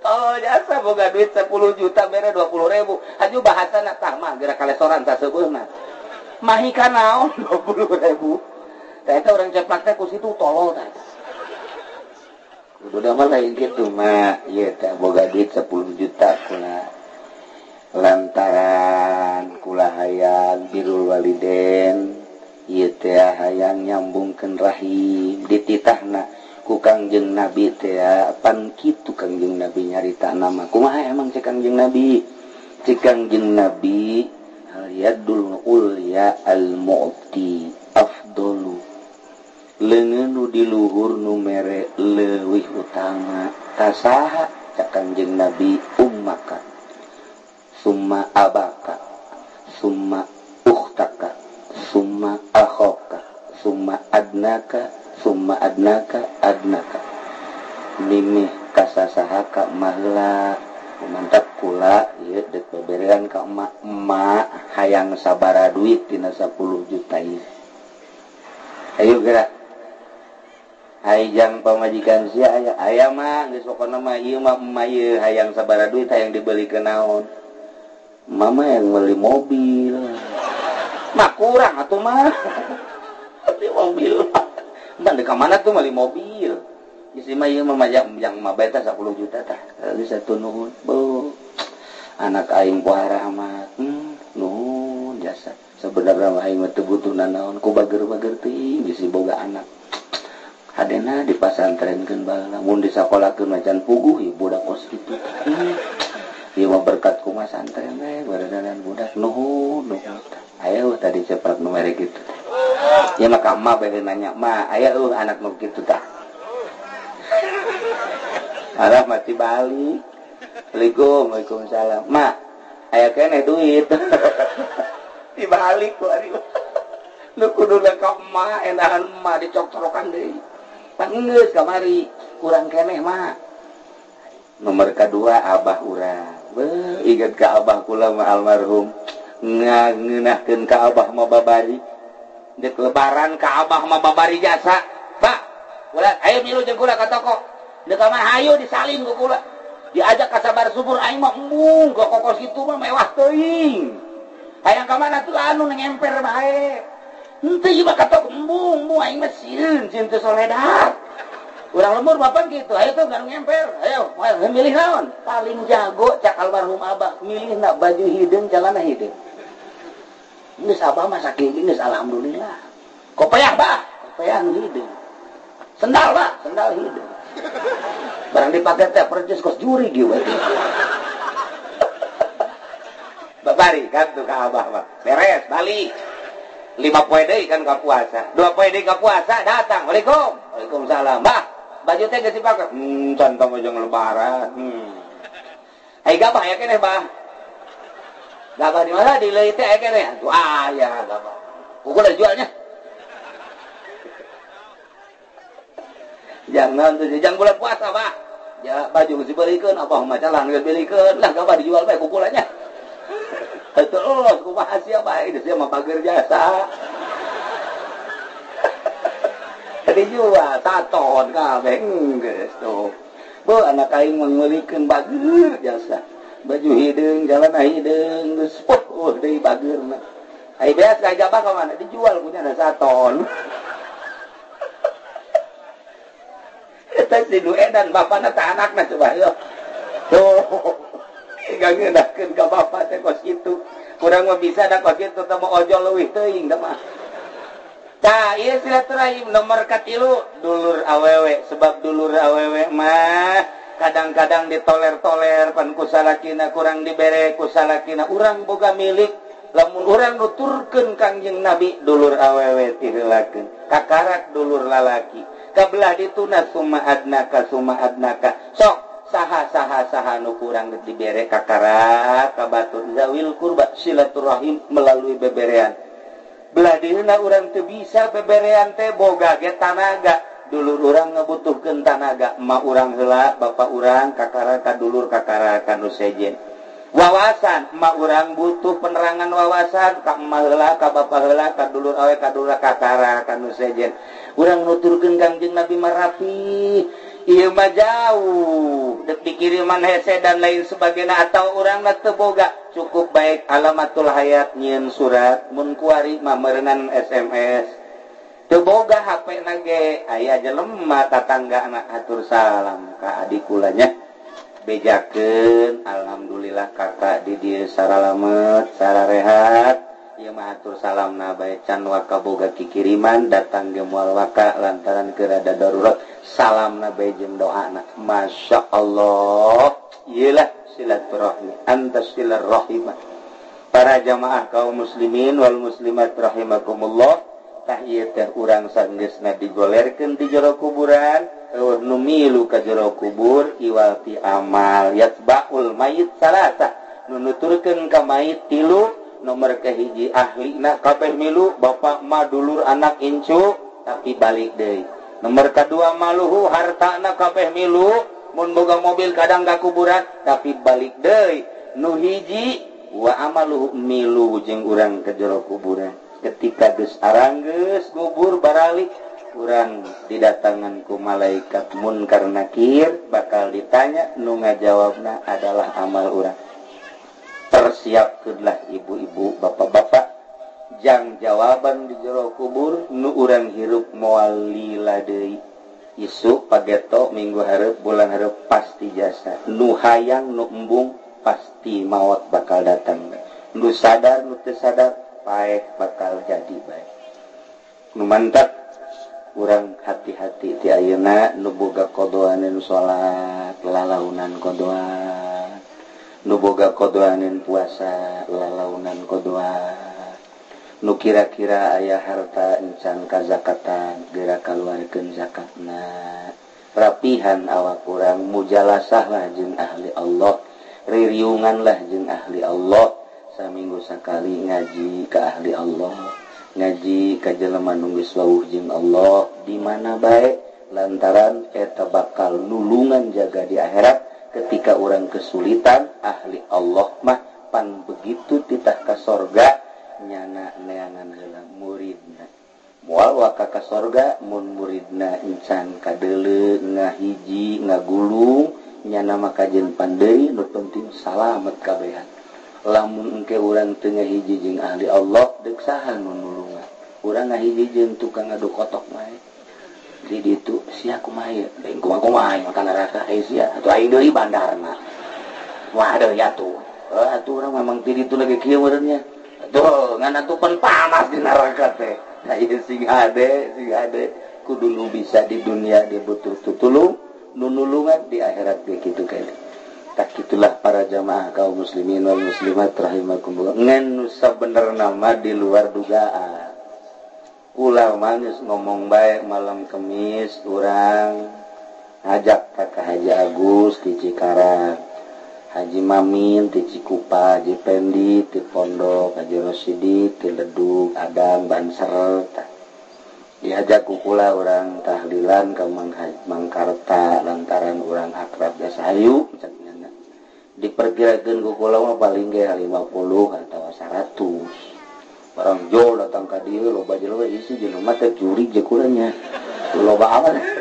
Oh jasa boga duit 10 juta bere 20 ribu. Aju bahasa nak tama gerak kalesoran saseubeuna. Mahi kanaon 20 ribu. Tah eta urang ceplak teh ku situ tolol tah. Kudu mah lain kitu mak. ieu teh boga duit 10 juta kuna. lantaran kula hayang birul waliden ieu teh hayang nyambungkeun rahim dititahna ku Kangjeng nabi tepan gitu Kangjeng nabi nyarita nama. Kuma emang cekangjeng nabi? Cekangjeng nabi Yadul Ulya al-mu'ti afdolu lengen nu diluhur nu mere leuwih utama. Tasaha cekangjeng nabi ummaka. Summa abaka. Summa ukhtaka. Summa akhoka summa adnaka. summa adnaka adnaka mimih kasasahaka mahla mantap pula ieu deuk beberean ka emak emak hayang sabara duit tina 10 juta ieu ayo gerak Aijang pamajikan sia aya aya mah geus pokona mah ieu mah emak ieu hayang sabara duit hayang dibeli ke naon Mama yang beli mobil. Mah kurang atuh mah. Beli mobil. Bukan di mana tuh mali mobil. isi mah ieu mah yang mah beta 10 juta tah. Eh, Bisa nuhun Bu. Anak aing poe rahmat. Hmm, nuhun jasa. Sebenarnya mah aing mah teu butuh nanaon ku bager-bager teuing geus boga anak. Hadena di pasantrenkeun bala mun disakolakeun macan puguh ieu budak kos kitu. Ieu mah berkat ku masantren we, eh, baradanan budak nuhun nuhun. Aya tadi cepat numere gitu. Ya maka ma bae nanya ma aya uh, anak nu gitu tak Arab mati balik. Assalamualaikum Waalaikumsalam. Ma ayah kene duit. Dibalik ku ari nu kudu ka ma enahan ma dicokrokan deui. Panggeus kamari kurang keneh ma nomor kedua abah urang. Beuh ingat ka abah kula almarhum. ngenahkan ke Abah mababari dek lebaran ke Abah mababari jasa. Pak ulat ayo milu jeung kula ka toko. Dek kamar hayu disalin ku kula. Diajak ka sabar subur aing mah embung ka kokos kitu mah mewah teuing. Hayang ka mana tuh anu ngemper bae. Henteu ieu mah katok embung embung aing mah sieun sieun teu Urang lemur bapak gitu, ayo tuh garung emper, ayo, milih naon. Paling jago cak almarhum abah, milih nak baju hidung, jalan hidung. Alhamdulillah kopeah kopeang hidung sendal Pak sendal hidung barang dipakai teh percis kos juri gitu Babari kan tuh ka abah mah. Beres balik. Lima poe deui kan ka puasa. Dua poe deui ka puasa datang. Waalaikum. Waalaikumsalam. Bah, baju teh geus dipake. Hmm, can aja lebaran. Hmm. Hai gabah ya keneh, Bah. Gambar di mana? Di leite eh, kene. Tuh ayah gambar. Kuku udah jualnya. Jangan tuh, jangan bulan puasa, Pak. Ya, baju mesti belikan, apa macam lah, nggak belikan, lah gambar dijual, bae kukulannya. Itu kumaha sia bae ini siapa pagar jasa. dijual, taton, kabeh, enggak, tuh. Bu, anak kain membelikan bagus jasa. baju hidung jalan hidung oh, bageurna Hai beas gajah bakal mana dijual punya ada saton. Eta si nu edan bapana tak anakna coba yo. Tuh. Gangeunahkeun ka bapak teh kos kitu. Kurang mah bisa da kos kitu teh mau ojol leuwih teuing da mah. Tah, ieu silaturahim nomor katilu dulur awewe sebab dulur awewe mah kadang-kadang ditoler-toler pankusalakinna kurang diberre kusalakina. Urang boga milik lamun orang nuturken Kangjeng nabi dulur awewe tilaken kakarak dulur lalaki. Kabelah dituna Suma adnaka adnaka. Sok saha saha saha nu kurang dibere kakara kabatur zawil kurba silaturahim melalui beberean. Belah dina orang tuh bisa beberean teh boga ge tanaga. dulu orang ngebutuhkan tanaga emak orang hela Bapak urang Kakaraka dulur Kakarakan Nusejen wawasan emak orang butuh penerangan wawasan Kamla Ka Bapak hela Ka dulur awe Kadula Kakarakan Nusejen orang nuturkan Kangjeng Nabi Marafi mah jauh. Detik hese dan lain sebagainya atau orang teboga cukup baik alamatul hayat nyin surat munkuari memerenan SMS boga HP nage ayaah jelemah tatangga anak atur salam Ka adikulanya. Bejaken Alhamdulillah kakak did Sara lamet Sara rehat. Imahatur salam nabacan waka boga kikiriman datang gemual waka lantaran kerada darurat. Salam nabajem doa anak Masya Allah ialah silaturahmi antas silaturahimah. Para jamaah kaum muslimin wal muslimat rahimakumullah. teh urang sanggesna digolerkan di jero kuburan kalau numilu ka jero kubur iwati amal. Yat bakul mayit salasa. Nunuturkan ka mayit tilu nomor kehiji ahli na kabeh milu bapak ma dulur anak incu tapi balik deh nomor kedua maluhu harta na kabeh milu mun boga mobil kadang gak kuburan tapi balik deh nu hiji wa amaluhu milu jeung urang ke jero kuburan. ketika Gus Arangges gubur baralik kurang didatanganku malaikat munkar nakir bakal ditanya nunga ngajawabna adalah amal orang persiapkanlah ibu-ibu bapak-bapak. Jang jawaban di jero kubur nu urang hirup muali ladei isu pageto minggu harap bulan harap pasti jasa. Nu hayang nu embung pasti maut bakal datang. Nu sadar nu tersadar baik bakal jadi baik. Memantap kurang hati-hati ti ayeuna nu boga kodoanin salat lalaunan kodoa. Nuboga kodoanin puasa lalaunan kodoa. Nu kira-kira ayah harta encan kazakatan gerak kaluarkeun zakatna. Rapihan awak kurang mujalasahlah jeung ahli Allah ririunganlah jeung ahli Allah. saminggu sekali ngaji ke ahli Allah ngaji kajeleman nunggis wauh jeng Allah dimana baik? Lantaran eta bakal nulungan jaga di akhirat ketika orang kesulitan ahli Allah mah pan begitu titah ke sorga nyana neangan hela muridna. Mual waka ka sorga mun muridna incan kadele ngahiji ngagulung nyana maka jen pandai nu penting salamet kabehan lamun engke urang tengah jeung ahli Allah deksahan menulungan ngahiji jeung tukang ngadu kotok mae. Di ditu sia kumaha eh, ye dan kumaha kuma eh, makan neraka ai eh, sia. Atuh aing deui bandarna wah ada ya tuh. Eh atuh urang memang di ditu lagi kiawarnya tuh ngan atuh pen panas di neraka teh. Nah ieu sing ade sing ade kudu nu bisa di dunia dia butuh tutulung nunulungan di akhirat kitu kali tak itulah para jamaah kaum muslimin wal muslimat rahimakumullah. Ngan nusa bener nama di luar dugaan. Ulah manis ngomong baik malam kemis orang ajak kakak Haji Agus di Cikarang. Haji Mamin di Cikupa Haji Pendi di Pondok Haji Rosidi di Leduk Adam Banser tak diajak kukula orang tahlilan ke Mangkarta lantaran orang akrab Dasahayu misalnya diperkirakan ku mah paling ge 50 atawa 100 barang jol datang ka dieu loba lo isi jenuh teh curi je lo loba apa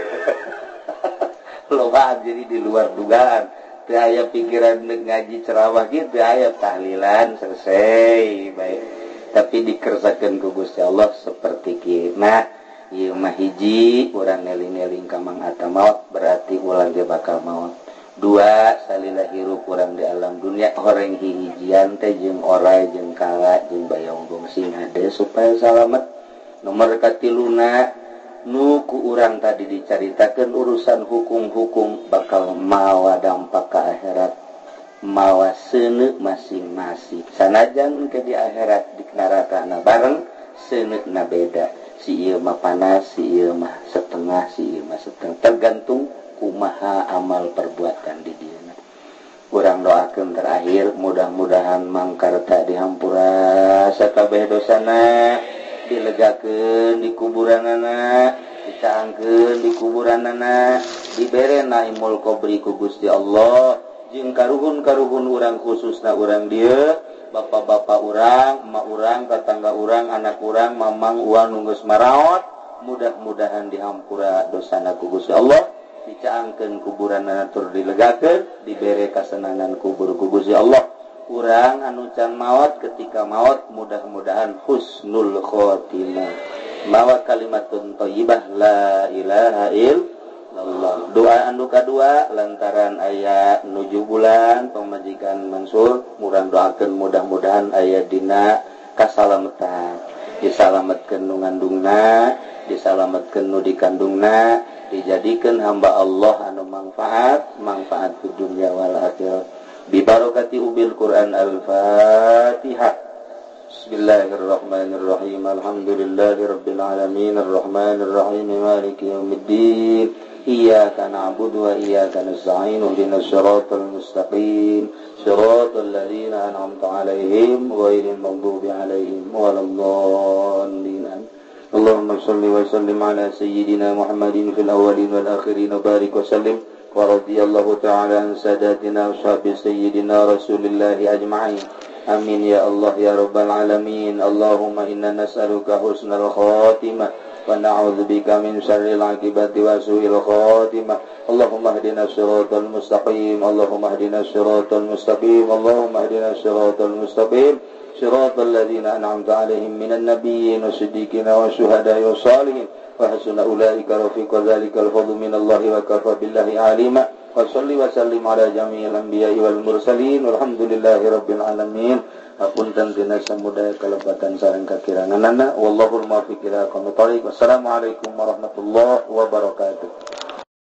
loba jadi di luar dugaan. Teh aya pikiran ngaji ceramah gitu aya tahlilan selesai baik. Tapi dikersakeun ku Gusti Allah seperti kina ieu mah hiji urang neling-neling ka Mang maut berarti ulang dia bakal maut. dua salila hirup kurang di alam dunia. Orang hijian teh jeung orai jeung kala jeung bayang bongsing ada supaya salamet nomor katiluna nu ku urang tadi diceritakan urusan hukum-hukum bakal mawa dampak ke akhirat. Mawa sene masing-masing. Sanajan ke di akhirat di neraka na bareng sene na beda. Si ieu mah panas si ieu mah setengah si ieu mah setengah. Tergantung kumaha amal perbuatan di dia kurang doakan terakhir mudah-mudahan mangkarta dihampura sakabeh dosana. Dilegakan di kuburan anak dicaangkan di kuburan anak dibere naimul kubri ku Gusti Allah. Jeung karuhun-karuhun urang khususna urang dia bapak-bapak urang, emak urang, tetangga urang, anak urang, mamang uang nunggus maraot, mudah-mudahan dihampura dosana ku Gusti Allah. dicaangkan kuburan natur dilegaken diberre kasenangan kubur-kubuzi Allah. Kurang anucan maut ketika maut mudah-mudahan husnul khotimah. Mawa kalimatun thayyibah la ilaha illallah. Doa anu kadua lantaran ayat nuju bulan pemajikan mansur murang doakan mudah-mudahan ayat dina kasalametan disalamatkan nu ngandungna disalamatkan nu dikandungna dijadikan hamba Allah anu manfaat manfaat di dunia wal akhirat bibarokati ubil Quran al-Fatihah. Bismillahirrahmanirrahim. Alhamdulillahirabbil alamin arrahmanirrahim. Maliki yaumiddin iyyaka na'budu wa iyyaka nasta'in. Ihdinas siratal mustaqim. Siratal ladzina an'amta 'alaihim ghairil maghdubi 'alaihim waladdallin. اللهم صل وسلم على سيدنا محمد في الأولين والآخرين وبارك وسلم ورضي الله تعالى عن ساداتنا وصحب سيدنا رسول الله أجمعين. آمين يا الله يا رب العالمين. اللهم إنا نسألك حسن الخاتمة ونعوذ بك من شر العاقبة وسوء الخاتمة. اللهم اهدنا الصراط المستقيم اللهم اهدنا الصراط المستقيم اللهم اهدنا الصراط المستقيم. صراط الذين أنعمت عليهم من النبيين والصديقين والشهداء والصالحين وحسن أولئك رفيق ذلك الفضل من الله وكفى بالله عليما وصل وسلم على جميع الأنبياء والمرسلين والحمد لله رب العالمين Apunten tina samudaya kelepatan sareng kakirangan anak wallahul muwaffiq ila aqwamit thoriq. Wassalamualaikum warahmatullahi wabarakatuh.